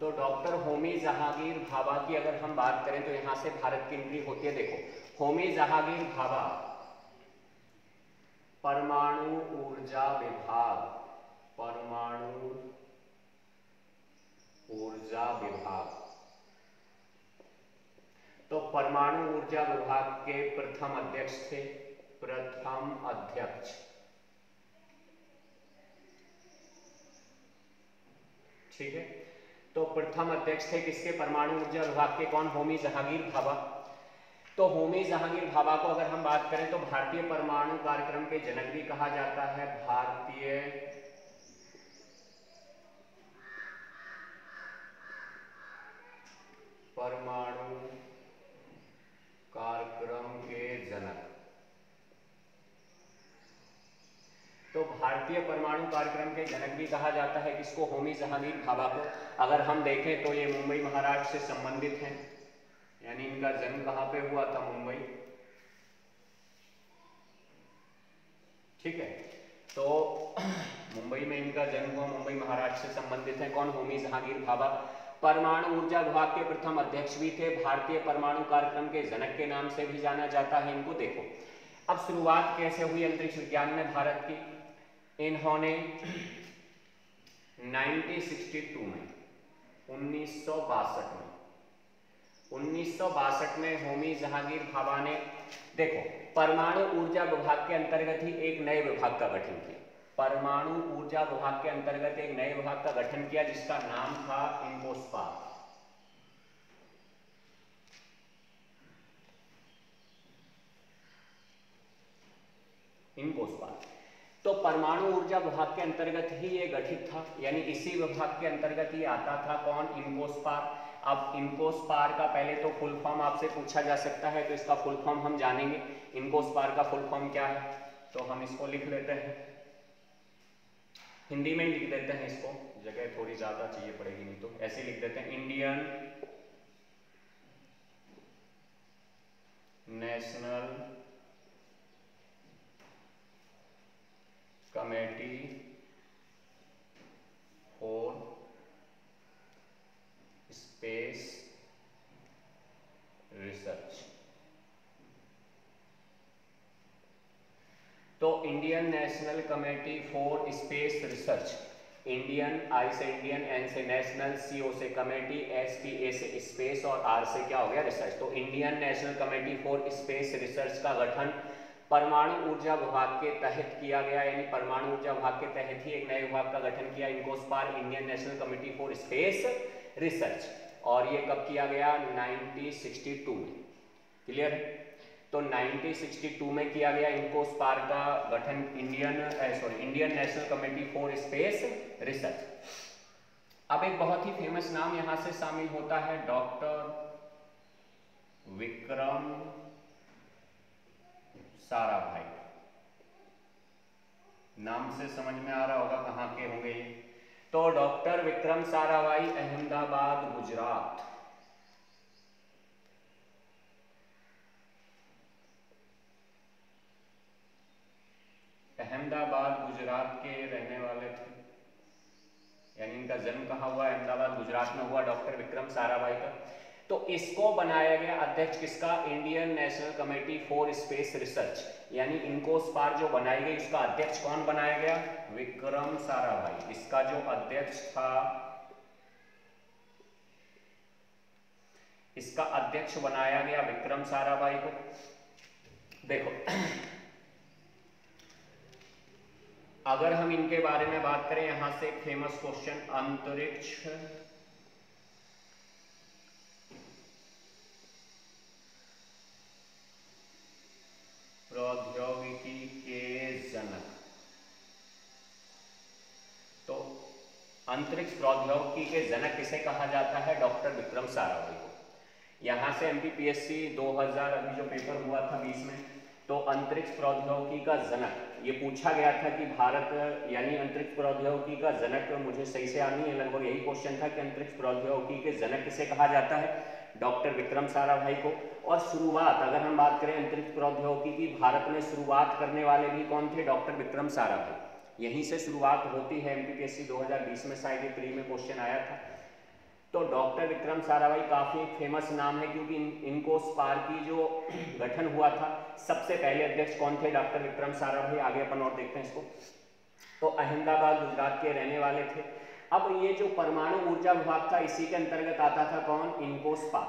Speaker 1: तो डॉक्टर होमी जहांगीर भाभा की अगर हम बात करें तो यहाँ से भारत की एंट्री होती है। देखो, होमी जहांगीर भाभा परमाणु ऊर्जा विभाग, परमाणु ऊर्जा विभाग। तो परमाणु ऊर्जा विभाग के प्रथम अध्यक्ष थे, प्रथम अध्यक्ष। ठीक है? तो प्रथम अध्यक्ष थे किसके? परमाणु ऊर्जा विभाग के कौन? होमी जहांगीर भाभा। तो होमी जहांगीर भाभा को अगर हम बात करें तो भारतीय परमाणु कार्यक्रम के जनक भी कहा जाता है, भारतीय परमाणु कार्यक्रम के जनक। तो भारतीय परमाणु कार्यक्रम के जनक भी कहा जाता है किसको? होमी जहांगीर भाभा को। अगर हम देखें तो ये मुंबई महाराष्ट्र से संबंधित हैं। यानी इनका जन्म कहाँ पे हुआ था मुंबई? ठीक है। तो मुंबई में इनका जन्म हुआ, मुंबई महाराष्ट्र से संबंधित है। कौन? होमी जहांगीर भाभा परमाणु ऊर्जा विभाग के प्रथम अध्यक्ष भी थे। भारतीय परमाणु कार्यक्रम के जनक के नाम से भी जाना जाता है। इनको देखो। अब शुरुआत कैसे हुई अंतरिक्ष विज्ञान में भारत की? इन्होंने 1962 में, उन्नीस में उन्नीस में होमी जहांगीर भाभा ने, देखो, परमाणु ऊर्जा विभाग के अंतर्गत ही एक नए विभाग का गठन किया। परमाणु ऊर्जा विभाग के अंतर्गत एक नए विभाग का गठन किया, जिसका नाम था इनकोस्पा इनकोस्पा तो परमाणु ऊर्जा विभाग के अंतर्गत ही ये गठित था, यानी इसी विभाग के अंतर्गत ही आता था कौन? इनकोस्पार अब इनकोस्पार का पहले तो फुल फॉर्म आपसे पूछा जा सकता है तो इसका फुल फॉर्म हम जानेंगे। इनकोस्पार का फुल फॉर्म क्या है? तो हम इसको लिख लेते हैं। हिंदी में लिख देते हैं इसको। जगह थोड़ी ज़्यादा चाहिए पड़ेगी नहीं तो। ऐसे लिख देते हैं Indian national committee for space research तो Indian national committee for space research Indian I से इंडियन एन से नेशनल सी ओ से कमेटी एस पी ए से स्पेस और आर से क्या हो गया? रिसर्च तो Indian national committee for space research का गठन परमाणु ऊर्जा विभाग के तहत किया गया, यानी परमाणु ऊर्जा विभाग के तहत ही एक नए विभाग का गठन किया INCOSPAR Indian national committee for space research और ये कब किया गया? 1962 में. क्लियर तो 1962 में किया गया इनकोस्पार का गठन Indian sorry Indian national committee for space research. अब एक बहुत ही फ़ेमस नाम यहाँ से शामिल होता है, डॉक्टर विक्रम सारा भाई नाम से समझ में आ रहा होगा कहाँ के होंगे तो डॉक्टर विक्रम साराभाई, अहमदाबाद, गुजरात अहमदाबाद गुजरात के रहने वाले थे। यानी इनका जन्म कहा हुआ? अहमदाबाद, गुजरात में हुआ डॉक्टर विक्रम साराभाई का। तो इसको बनाया गया अध्यक्ष किसका? Indian National Committee for Space Research. यानी इनको स्पार जो बनाई गई उसका अध्यक्ष कौन बनाया गया? विक्रम साराभाई। इसका जो अध्यक्ष था, इसका अध्यक्ष बनाया गया विक्रम साराभाई को। देखो अगर हम इनके बारे में बात करें, यहाँ से एक फ़ेमस क्वेश्चन अंतरिक्ष। प्रौद्योगिकी के जनक। तो अंतरिक्ष प्रौद्योगिकी के जनक किसे कहा जाता है? डॉक्टर विक्रम साराभाई को। यहाँ से एमपीपीएससी 2000 अभी जो पेपर हुआ था 20 में तो अंतरिक्ष प्रौद्योगिकी का जनक। ये पूछा गया था कि भारत, यानी अंतरिक्ष प्रौद्योगिकी का जनक मुझे सही से आनी है। लगभग यही क्वेश्चन था कि अंतरिक्ष प्रौद्योगिकी के जनक किसे कहा जाता है? डॉक्टर विक्रम साराभाई को। और शुरुआत, अगर हम बात करें अंतरिक्ष प्रौद्योगिकी की, भारत में शुरुआत करने वाले भी कौन थे? डॉक्टर विक्रम साराभाई यहीं से शुरुआत होती है एमपीपीएससी 2020 में, शायद प्री में क्वेश्चन आया था। तो डॉक्टर विक्रम साराभाई काफ़ी फ़ेमस नाम है क्योंकि इन, इनको स्पार की जो गठन हुआ था सबसे पहले अध्यक्ष कौन थे? डॉक्टर विक्रम साराभाई। आगे अपन और देखते हैं इसको। तो अहमदाबाद गुजरात के रहने वाले थे। अब ये जो परमाणु ऊर्जा विभाग था इसी के अंतर्गत आता था कौन? इनकोस्पा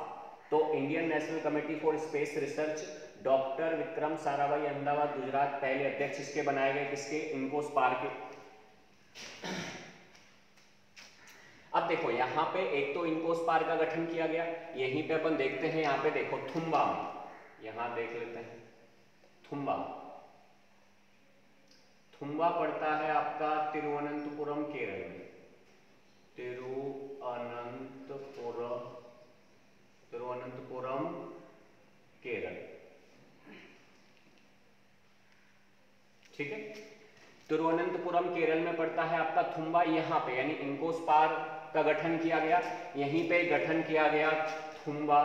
Speaker 1: तो Indian National Committee for Space Research doctor Vikram Sarabhai Ahmedabad Gujarat पहले अध्यक्ष इसके बनाए गए किसके? इनकोस्पार के। अब देखो, यहाँ पे एक तो इनकोस्पार का गठन किया गया, यहीं पे अपन देखते हैं, यहाँ पे देखो, थुम्बा। में यहाँ देख लेते हैं, थुम्बा। थुम्बा पड़ता है आपका तिरुवनंतपुरम केरल में। तिरुअनंतपुरम तिरुवनंतपुरम केरल। ठीक है? तिरुवनंतपुरम केरल में पड़ता है आपका थुम्बा यहाँ पे, यानी इंकोस्पार का गठन किया गया। यहीं पे गठन किया गया थुम्बा।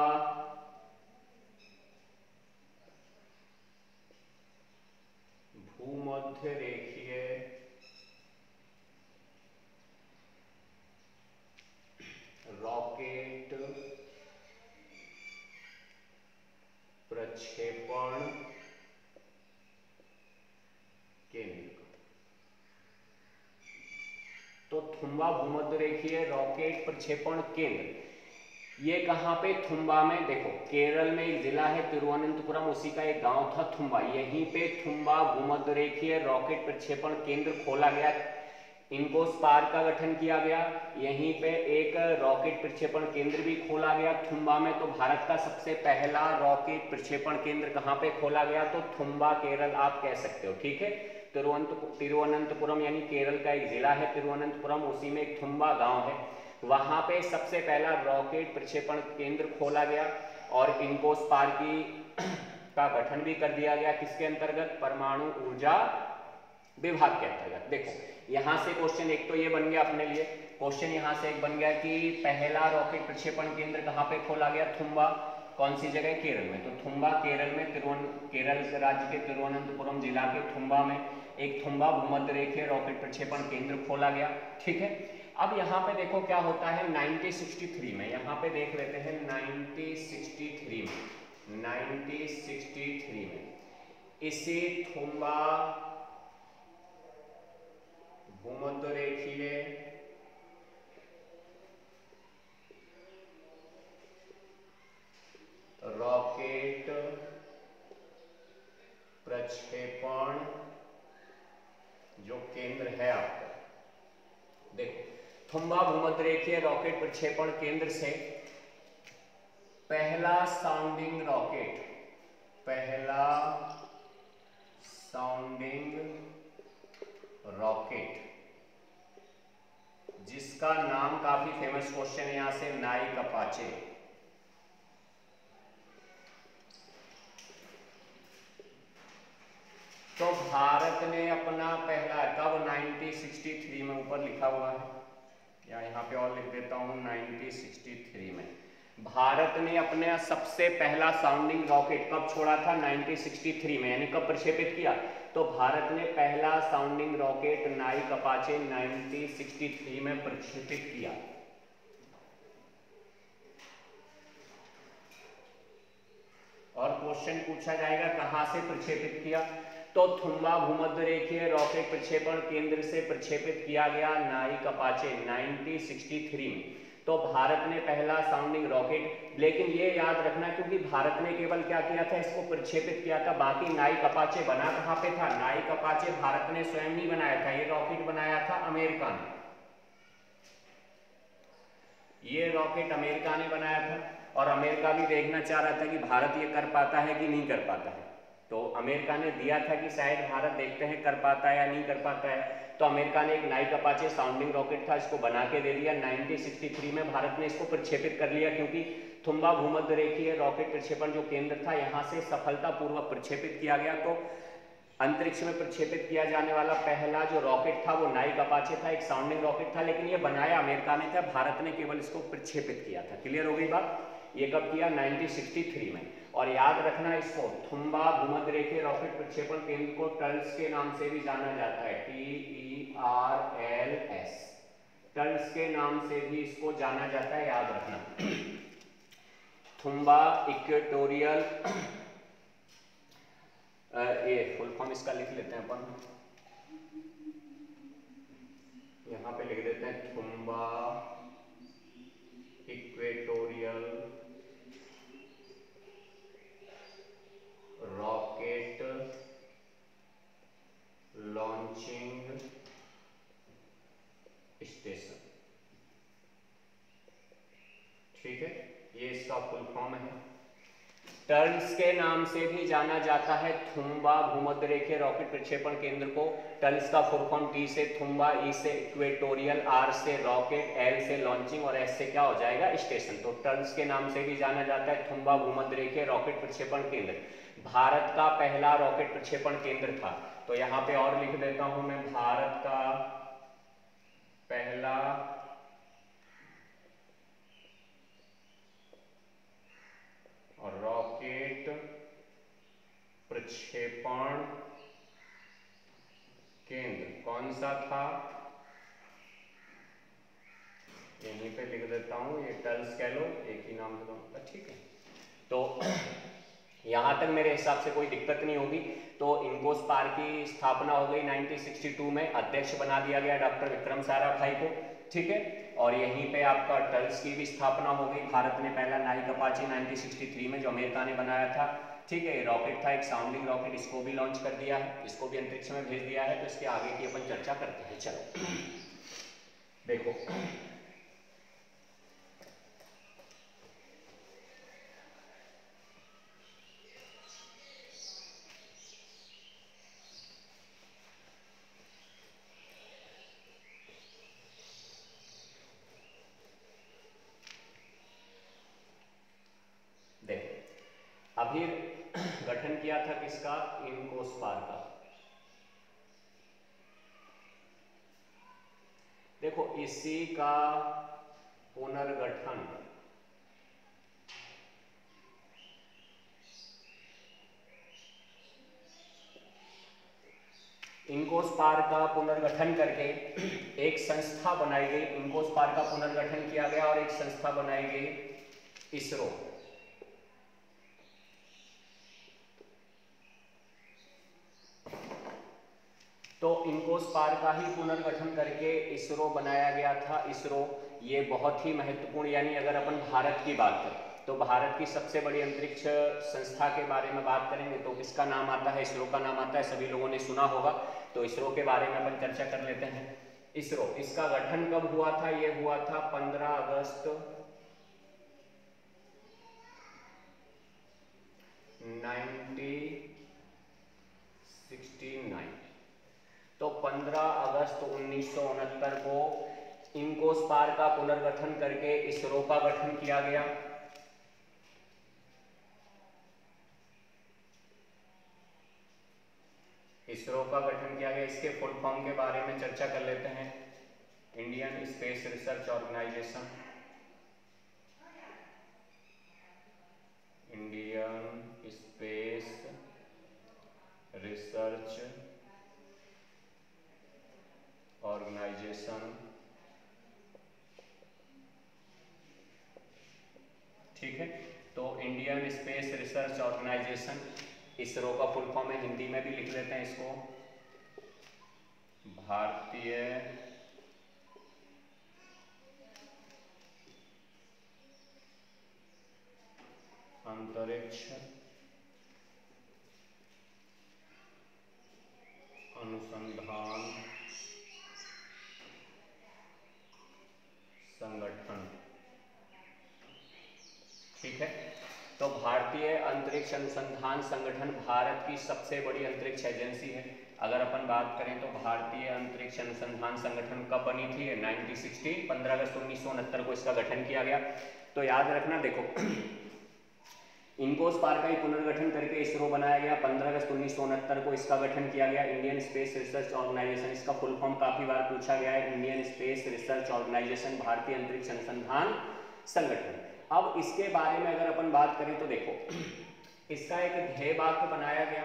Speaker 1: भूमध्य रेखीय रॉकेट। प्रक्षेपण। केंद्र। तो थुम्बा भूमध्य रेखीय रॉकेट प्रक्षेपण केंद्र। ये कहाँ पे? थुम्बा में। देखो, केरल में एक जिला है तिरुवनंतपुरम, उसी का एक गाँव था थुम्बा। यहीं पे थुम्बा भूमध्य रेखीय रॉकेट प्रक्षेपण केंद्र खोला गया। इनको स्पार का गठन किया गया। यहीं पे एक रॉकेट प्रक्षेपण केंद्र भी खोला गया थुम्बा में। तो भारत का सबसे पहला रॉकेट प्रक्षेपण केंद्र कहाँ पे खोला गया? तो थुम्बा, केरल, आप कह सकते हो, ठीक है? तिरुवनंतपुरम यानी केरल का एक जिला है, तिरुवनंतपुरम, उसी में एक थुम्बा गाँव है। वहाँ पे सबसे पहला रॉकेट प्रक्षेपण केंद्र खोला गया और इनको स्पार्की का गठन भी कर दिया गया, किसके अंतर्गत? परमाणु ऊर्जा विभाग के अंतर्गत। देखो, यहाँ से क्वेश्चन एक तो ये बन गया अपने लिए। क्वेश्चन यहाँ से एक बन गया कि पहला रॉकेट प्रक्षेपण केंद्र कहाँ पे खोला गया? थुम्बा। कौन सी जगह केरल में। तो थुम्बा केरल में, तिरुवन, केरल राज्य के तिरुवनंतपुरम जिला के थुम्बा में एक थुम्बा भूमध्य रेखीय रॉकेट प्रक्षेपण केंद्र खोला गया। ठीक है? अब यहाँ पे देखो क्या होता है 1963 में। यहाँ पे देख लेते हैं 1963 में। 1963 में इसी थुम्बा भूमध्य रेखीय रॉकेट प्रक्षेपण, जो केंद्र है आपका। देखो थुम्बा भूमध्य रेखीय रॉकेट प्रक्षेपण केंद्र से पहला साउंडिंग रॉकेट पहला साउंडिंग रॉकेट जिसका नाम काफ़ी फ़ेमस क्वेश्चन है यहाँ से नाइक अपाचे। तो भारत ने अपना पहला कब 1963 में ऊपर लिखा हुआ है। या यहाँ पे और लिख देता हूँ 1963 में। भारत ने अपने सबसे पहला साउंडिंग रॉकेट कब छोड़ा था? 1963 में। यानी कब प्रक्षेपित किया? तो भारत ने पहला साउंडिंग रॉकेट नाइक अपाचे 1963 में प्रक्षेपित किया। और क्वेश्चन पूछा जाएगा कहाँ से प्रक्षेपित किया? तो थुम्बा भूमध्य रेखीय रॉकेट प्रक्षेपण केंद्र से प्रक्षेपित किया गया नाइक अपाचे 1963 में। तो भारत ने पहला साउंडिंग रॉकेट लेकिन ये याद रखना क्योंकि भारत ने केवल क्या किया था, इसको प्रक्षेपित किया था, बाकी नाइक अपाचे बना कहाँ पे था? नाइक अपाचे भारत ने स्वयं नहीं बनाया था, ये रॉकेट बनाया था अमेरिका ने। ये रॉकेट अमेरिका ने बनाया था, और अमेरिका भी देखना चाह रहा था कि भारत ये कर पाता है कि नहीं कर पाता है। तो अमेरिका ने दिया था कि शायद भारत देखते हैं कर पाता है या नहीं कर पाता है। तो अमेरिका ने एक नाइक अपाचे साउंडिंग रॉकेट था, इसको बना के दे दिया। 1963 में भारत ने इसको प्रक्षेपित कर लिया क्योंकि थुम्बा भूमध्य रेखीय रॉकेट प्रक्षेपण जो केंद्र था, यहाँ से सफलतापूर्वक प्रक्षेपित किया गया। तो अंतरिक्ष में प्रक्षेपित किया जाने वाला पहला जो रॉकेट था, वो नाइक अपाचे था, एक साउंडिंग रॉकेट था, लेकिन ये बनाया अमेरिका ने था भारत ने केवल इसको प्रक्षेपित किया था। क्लियर हो गई बात? ये कब किया? 1963 में। और याद रखना इसको, थुम्बा भूमध्य रेखीय रॉकेट प्रक्षेपण केंद्र को टल्स के नाम से भी जाना जाता है। T E R L S टल्स के नाम से भी इसको जाना जाता है, याद रखना। थुम्बा इक्वेटोरियल ये फुल फॉर्म इसका लिख लेते हैं अपन। यहाँ पे लिख देते हैं, Thumba equatorial rocket launching station ठीक है ये इसका फुल फॉर्म है टर्न्स के नाम से भी जाना जाता है थुम्बा भूमध्य रेखीय रॉकेट प्रक्षेपण केंद्र को। टर्न्स का फुल फॉर्म टी से थुम्बा ई से इक्वेटोरियल आर से रॉकेट एल से लॉन्चिंग और एस से क्या हो जाएगा? स्टेशन तो टर्न्स के नाम से भी जाना जाता है थुम्बा भूमध्य रेखीय रॉकेट प्रक्षेपण केंद्र। भारत का पहला रॉकेट प्रक्षेपण केंद्र था। तो यहाँ पे और लिख देता हूँ मैं, भारत का पहला और रॉकेट प्रक्षेपण केंद्र, कौन सा था? यहीं पे लिख देता हूँ, ये टर्स कह लो, एक ही नाम से ठीक है। तो यहाँ तक मेरे हिसाब से कोई दिक्कत नहीं होगी। तो इनकोस पार की स्थापना हो गई 1962 में, अध्यक्ष बना दिया गया डॉक्टर विक्रम सारा भाई को। ठीक है? और यहीं पे आपका टल्स की भी स्थापना हो गई। भारत ने पहला नाइक अपाची 1963 में जो अमेरिका ने बनाया था। ठीक है रॉकेट था, एक साउंडिंग रॉकेट इसको भी लॉन्च कर दिया है। इसको भी अंतरिक्ष में भेज दिया है। तो इसके आगे की अपन चर्चा करते हैं। चलो। देखो। अभी गठन किया था किसका? इनकोस्पार का। देखो, इसी का पुनर्गठन इनकोस्पार का पुनर्गठन करके एक संस्था बनाई गई। इनकोस्पार का पुनर्गठन किया गया और एक संस्था बनाई गई इसरो। तो इनको स्पार का ही पुनर्गठन करके इसरो बनाया गया था। इसरो ये बहुत ही महत्वपूर्ण, यानी अगर अपन भारत की बात करें तो भारत की सबसे बड़ी अंतरिक्ष संस्था के बारे में बात करेंगे तो किसका नाम आता है, इसरो का नाम आता है, सभी लोगों ने सुना होगा। तो इसरो के बारे में अपन चर्चा कर लेते हैं। इसरो, इसका गठन कब हुआ था? ये हुआ था 15 अगस्त 1969 तो 15 अगस्त उन्नीस सौ उनहत्तर को इनकोस्पार का पुनर्गठन करके इसरो का गठन किया गया। इसरो का गठन किया गया। इसके फुल फॉर्म के बारे में चर्चा कर लेते हैं। Indian Space Research Organisation. Indian Space Research Organisation ठीक है? तो Indian Space Research Organisation ISRO का फुल फॉर्म है हिंदी में भी लिख लेते हैं इसको। भारतीय अंतरिक्ष अनुसंधान संगठन। ठीक है? तो भारतीय अंतरिक्ष अनुसंधान संगठन भारत की सबसे बड़ी अंतरिक्ष एजेंसी है। अगर अपन बात करें तो भारतीय अंतरिक्ष अनुसंधान संगठन कब बनी थी? 1960 15 अगस्त उन्नीस सौ उनहत्तर को इसका गठन किया गया। तो याद रखना, देखो इनको स्पार का ही पुनर्गठन करके इसरो बनाया गया। 15 अगस्त उन्नीस सौ उनहत्तर को इसका गठन किया गया। इंडियन स्पेस रिसर्च ऑर्गेनाइजेशन इसका फुल फॉर्म काफ़ी बार पूछा गया है। इंडियन स्पेस रिसर्च ऑर्गेनाइजेशन भारतीय अंतरिक्ष अनुसंधान संगठन। अब इसके बारे में अगर अपन बात करें तो देखो, इसका एक ध्येय वाक्य बनाया गया।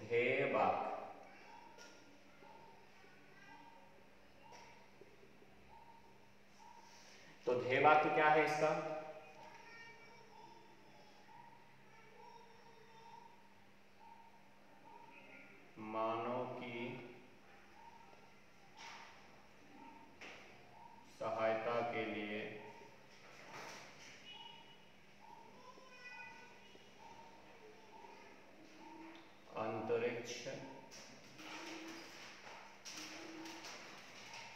Speaker 1: ध्येय वाक्य। तो ध्येय वाक्य क्या है इसका? मानव की सहायता के लिए अंतरिक्ष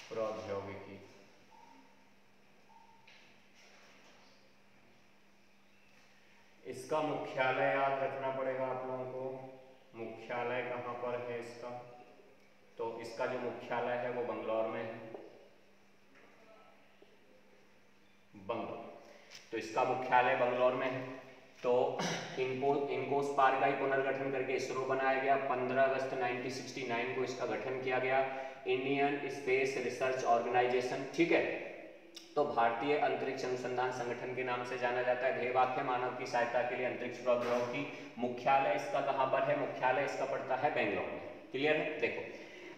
Speaker 1: प्रौद्योगिकी। इसका मुख्यालय याद रखना पड़ेगा आप लोगों मुख्यालय कहाँ पर है इसका? तो इसका जो मुख्यालय है वो बंगलौर में है। बंगलौर। तो इसका मुख्यालय बंगलौर में है। तो इनको इनको स्पार का ही पुनर्गठन करके इसरो बनाया गया। 15 अगस्त 1969 को इसका गठन किया गया। इंडियन स्पेस रिसर्च ऑर्गेनाइजेशन, ठीक है? तो भारतीय अंतरिक्ष अनुसंधान संगठन के नाम से जाना जाता है। ध्येय वाक्य मानव की सहायता के लिए अंतरिक्ष प्रौद्योगिकी मुख्यालय इसका कहाँ पर है? मुख्यालय इसका पड़ता है बेंगलोर में। क्लियर है? देखो,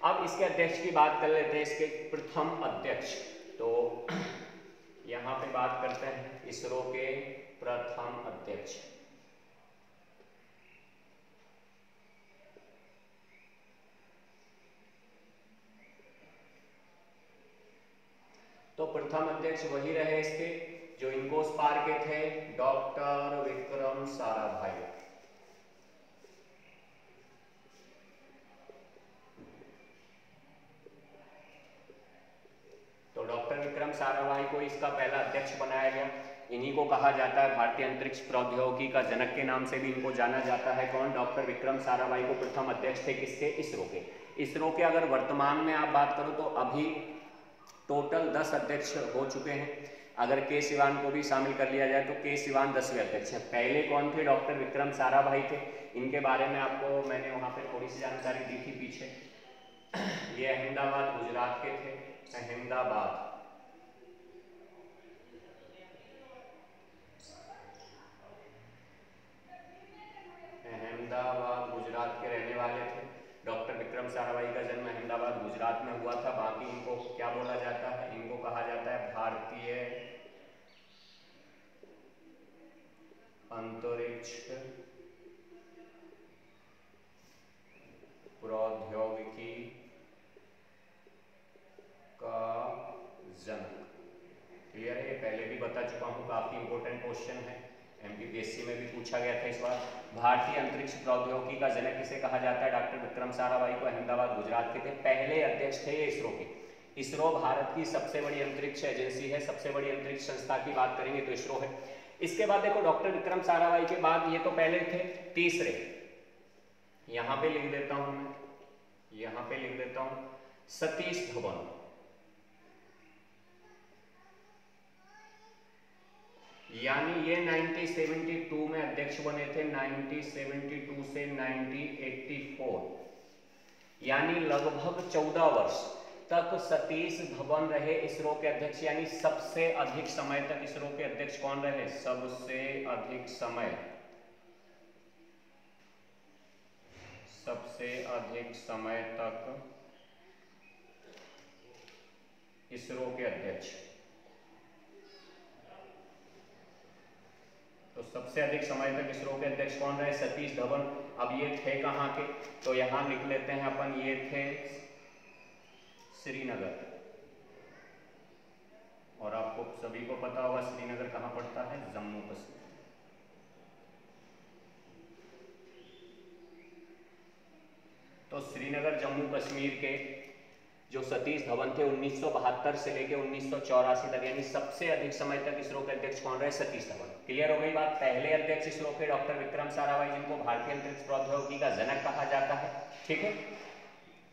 Speaker 1: अब इसके अध्यक्ष की बात कर लेते हैं, इसके प्रथम अध्यक्ष। तो यहाँ पे बात करते हैं इसरो के प्रथम अध्यक्ष। प्रथम अध्यक्ष वही रहे इसके, जो इनकोस पार के थे, डॉक्टर विक्रम साराभाई। तो डॉक्टर विक्रम साराभाई को इसका पहला अध्यक्ष बनाया गया। इन्हीं को कहा जाता है भारतीय अंतरिक्ष प्रौद्योगिकी का जनक के नाम से भी इनको जाना जाता है। कौन? डॉक्टर विक्रम साराभाई को प्रथम अध्यक्ष थे किसके इसरो के। इसरो के अगर वर्तमान में आप बात करो तो अभी टोटल दस अध्यक्ष हो चुके हैं। अगर के सिवान को भी शामिल कर लिया जाए तो के सिवान दसवें अध्यक्ष हैं। पहले कौन थे? डॉक्टर विक्रम सारा भाई थे। इनके बारे में आपको, मैंने वहाँ पे थोड़ी सी जानकारी दी थी पीछे। ये अहमदाबाद, गुजरात के थे। अहमदाबाद। अहमदाबाद, गुजरात के रहने वाले थे। डॉक्टर विक्रम साराभाई का जन्म अहमदाबाद, गुजरात में हुआ था। बाकी इनको क्या बोला जाता है? इनको कहा जाता है भारतीय अंतरिक्ष प्रौद्योगिकी का जनक। क्लियर है? पहले भी बता चुका हूँ, काफ़ी इंपोर्टेंट क्वेश्चन है। एमपीपीएससी में भी पूछा गया था इस बार। भारतीय अंतरिक्ष प्रौद्योगिकी का जनक किसे कहा जाता है, डॉक्टर विक्रम साराभाई को अहमदाबाद, गुजरात के थे। पहले अध्यक्ष थे इसरो के। इसरो भारत की सबसे बड़ी अंतरिक्ष एजेंसी है, सबसे बड़ी अंतरिक्ष संस्था की बात करेंगे तो इसरो है। इसके बाद देखो, डॉक्टर विक्रम साराभाई के बाद ये तो पहले थे, तीसरे। यहाँ पे लिख देता हूँ मैं, यहाँ पे लिख देता हूँ, सतीश धवन यानी ये 1972 में अध्यक्ष बने थे 1972 से 1984 यानी लगभग 14 वर्ष तक सतीश धवन रहे इसरो के अध्यक्ष, यानी सबसे अधिक समय तक इसरो के अध्यक्ष कौन रहे? सबसे अधिक समय। सबसे अधिक समय तक इसरो के अध्यक्ष। तो सबसे अधिक समय तक इसरो के अध्यक्ष कौन रहे? सतीश धवन। अब ये थे कहाँ के? तो यहाँ लिख लेते हैं अपन, ये थे श्रीनगर। और आपको सभी को पता होगा श्रीनगर कहाँ पड़ता है? जम्मू कश्मीर। तो श्रीनगर, जम्मू कश्मीर के जो सतीश धवन थे 1972 से लेके उन्नीस तक, यानी सबसे अधिक समय तक इसरो के अध्यक्ष कौन रहे? सतीश धवन। क्लियर हो गई बात? पहले अध्यक्ष इसरो के डॉक्टर विक्रम साराभाई, जिनको भारतीय अंतरिक्ष प्रौद्योगिकी का जनक कहा जाता है। ठीक है?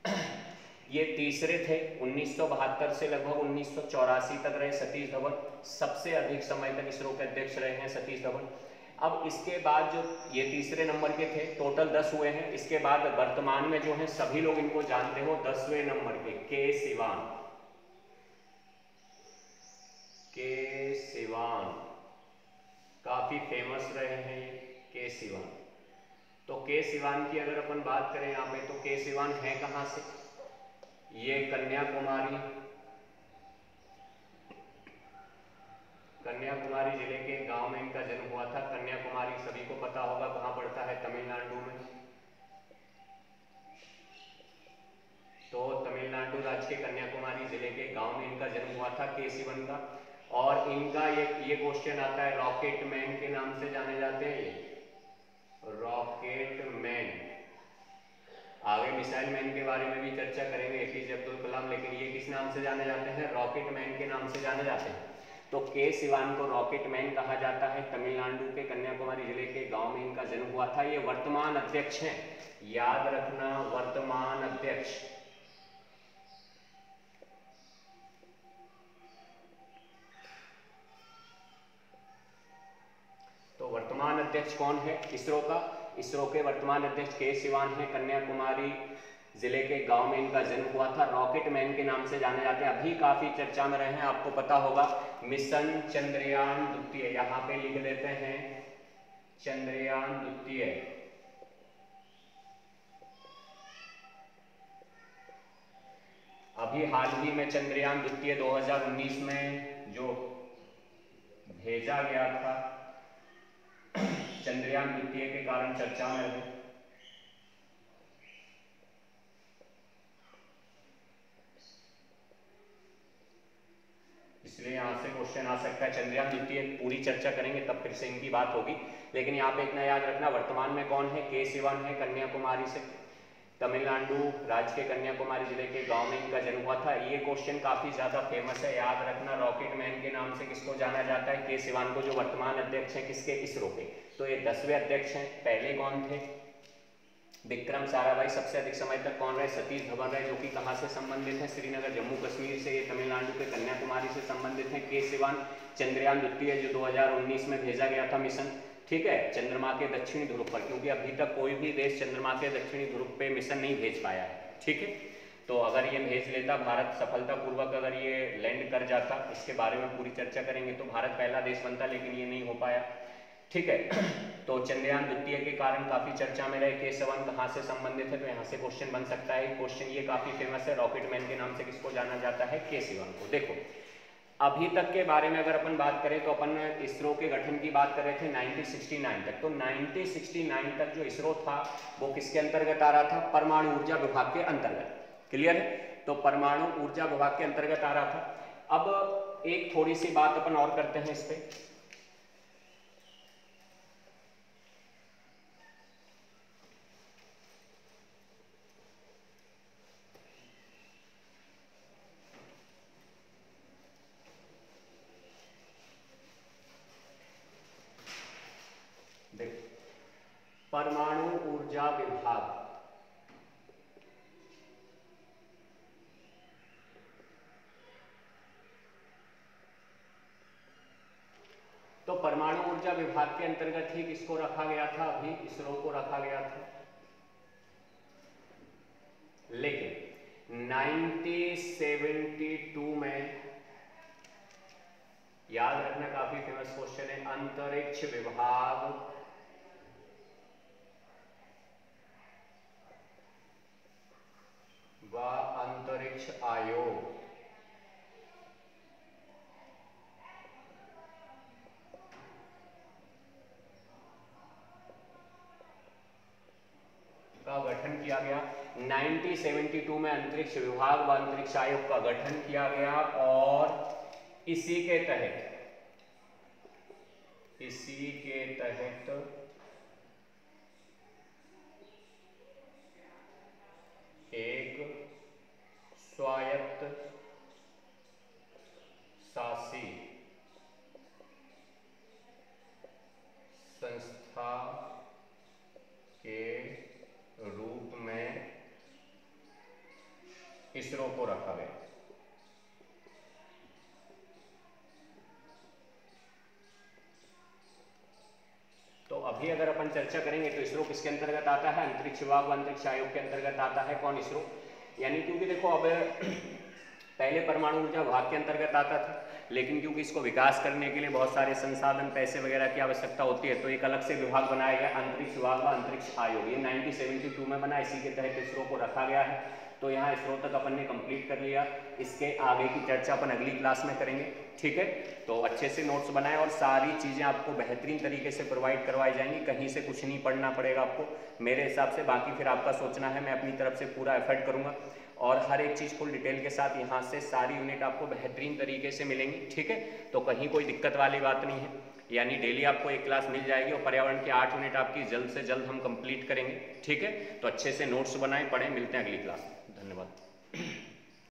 Speaker 1: ये तीसरे थे, उन्नीस सौ बहत्तर से लगभग उन्नीस सौ चौरासी तक रहे सतीश धवन। सबसे अधिक समय तक इसरो के अध्यक्ष रहे हैं सतीश धवन। अब इसके बाद जो ये तीसरे नंबर के थे टोटल दस हुए हैं। इसके बाद वर्तमान में जो है, सभी लोग इनको जानते हो, दसवें नंबर के के सिवान। के सिवान। काफ़ी फ़ेमस रहे हैं ये, के सिवान। तो के सिवान की अगर अपन बात करें यहाँ पे तो के सिवान है कहाँ से? ये कन्याकुमारी कन्याकुमारी ज़िले के गाँव में इनका जन्म हुआ था। कन्याकुमारी, सभी को पता होगा कहाँ पड़ता है तमिलनाडु में। तो तमिलनाडु राज्य के कन्याकुमारी ज़िले के गाँव में इनका जन्म हुआ था, के सिवन का। और इनका ये ये क्वेश्चन आता है रॉकेट मैन के नाम से जाने जाते हैं ये। रॉकेट मैन आगे मिसाइल मैन के बारे में भी चर्चा करेंगे एपीजे अब्दुल कलाम, लेकिन ये किस नाम से जाने जाते हैं? रॉकेट मैन के नाम से जाने जाते हैं। तो के सिवान को रॉकेट मैन कहा जाता है। तमिलनाडु के कन्याकुमारी ज़िले के गाँव में इनका जन्म हुआ था। ये वर्तमान अध्यक्ष हैं। याद रखना, वर्तमान अध्यक्ष। तो वर्तमान अध्यक्ष कौन है? इसरो का। इसरो के वर्तमान अध्यक्ष के सिवान है। कन्याकुमारी ज़िले के गाँव में इनका जन्म हुआ था। रॉकेट मैन के नाम से जाने जाते हैं। अभी काफ़ी चर्चा में रहे हैं, आपको पता होगा। मिशन चंद्रयान द्वितीय, यहाँ पे लिख देते हैं, चंद्रयान द्वितीय। अभी हाल ही में चंद्रयान द्वितीय 2019 में जो भेजा गया था, चंद्रयान द्वितीय के कारण चर्चा में रहे। इसलिए यहाँ से क्वेश्चन आ सकता है। चंद्रयान द्वितीय पूरी चर्चा करेंगे, तब फिर से इनकी बात होगी। लेकिन यहाँ पे इतना याद रखना, वर्तमान में कौन है? के सिवन है कन्याकुमारी से। तमिलनाडु राज्य के कन्याकुमारी ज़िले के गाँव में इनका जन्म हुआ था। ये क्वेश्चन काफ़ी ज़्यादा फ़ेमस है, याद रखना रॉकेट मैन के नाम से किसको जाना जाता है? के सिवान को जो वर्तमान अध्यक्ष है, किसके? इसरो के। तो ये दसवें अध्यक्ष हैं, पहले कौन थे? विक्रम साराभाई, सबसे अधिक समय तक कौन रहे? सतीश धवन रहे, जो कि कहाँ से संबंधित है? श्रीनगर, जम्मू कश्मीर से, ये तमिलनाडु के कन्याकुमारी से संबंधित है। के सिवान, चंद्रयान द्वितीय, जो 2019 में भेजा गया था मिशन। ठीक है? चंद्रमा के दक्षिणी ध्रुव पर, क्योंकि अभी तक कोई भी देश चंद्रमा के दक्षिणी ध्रुव पे मिशन नहीं भेज पाया है। ठीक है? तो अगर ये भेज लेता, भारत सफलतापूर्वक अगर ये लैंड कर जाता, इसके बारे में पूरी चर्चा करेंगे तो भारत पहला देश बनता, लेकिन ये नहीं हो पाया। ठीक है। तो चंद्रयान द्वितीय के कारण काफ़ी चर्चा में रहे, के सवन कहाँ से संबंधित है तो यहाँ से क्वेश्चन बन सकता है। क्वेश्चन ये काफ़ी फ़ेमस है रॉकेट मैन के नाम से किसको जाना जाता है? के सिवन को। देखो, अभी तक के बारे में अगर अपन बात करें तो अपन इसरो के गठन की बात कर रहे थे 1969 तक। तो 1969 तक जो इसरो था, वो किसके अंतर्गत आ रहा था? परमाणु ऊर्जा विभाग के अंतर्गत। क्लियर है? तो परमाणु ऊर्जा विभाग के अंतर्गत आ रहा था। अब एक थोड़ी सी बात अपन और करते हैं इस पर परमाणु ऊर्जा विभाग तो परमाणु विभाग के अंतर्गत ही किसको रखा गया था, अभी इसरो को रखा गया था। लेकिन 1972 में याद रखना काफ़ी फ़ेमस क्वेश्चन है, अंतरिक्ष विभाग। व अंतरिक्ष आयोग का गठन किया गया। 1972 में अंतरिक्ष विभाग व अंतरिक्ष आयोग का गठन किया गया और इसी के तहत, इसी के तहत एक स्वायत्त शासी संस्था के रूप में इसरो को रखा गया तो अभी अगर अपन चर्चा करेंगे तो इसरो किसके अंतर्गत आता है? अंतरिक्ष विभाग अंतरिक्ष आयोग के अंतर्गत आता है कौन इसरो? यानी क्योंकि देखो अब पहले परमाणु ऊर्जा भाग के अंतर्गत आता था। लेकिन क्योंकि इसको विकास करने के लिए बहुत सारे संसाधन, पैसे वगैरह की आवश्यकता होती है तो एक अलग से विभाग बनाया गया, अंतरिक्ष विभाग व अंतरिक्ष आयोग। ये 1972 में बना, इसी के तहत इसरो को रखा गया है। तो यहाँ इसरो तक अपन ने कंप्लीट कर लिया। इसके आगे की चर्चा अपन अगली क्लास में करेंगे, ठीक है? तो अच्छे से नोट्स बनाएँ और सारी चीज़ें आपको बेहतरीन तरीके से प्रोवाइड करवाई जाएँगी। कहीं से कुछ नहीं पढ़ना पड़ेगा आपको। मेरे हिसाब से बाकी फिर आपका सोचना है, मैं अपनी तरफ़ से पूरा एफर्ट करूँगा। और हर एक चीज़ फुल डिटेल के साथ यहाँ से सारी यूनिट आपको बेहतरीन तरीके से मिलेंगी, ठीक है? तो कहीं कोई दिक्कत वाली बात नहीं है। यानी डेली आपको एक क्लास मिल जाएगी और पर्यावरण की आठ यूनिट आपकी जल्द से जल्द हम कंप्लीट करेंगे, ठीक है? तो अच्छे से नोट्स बनाएँ, पढ़ें, मिलते हैं अगली क्लास धन्यवाद।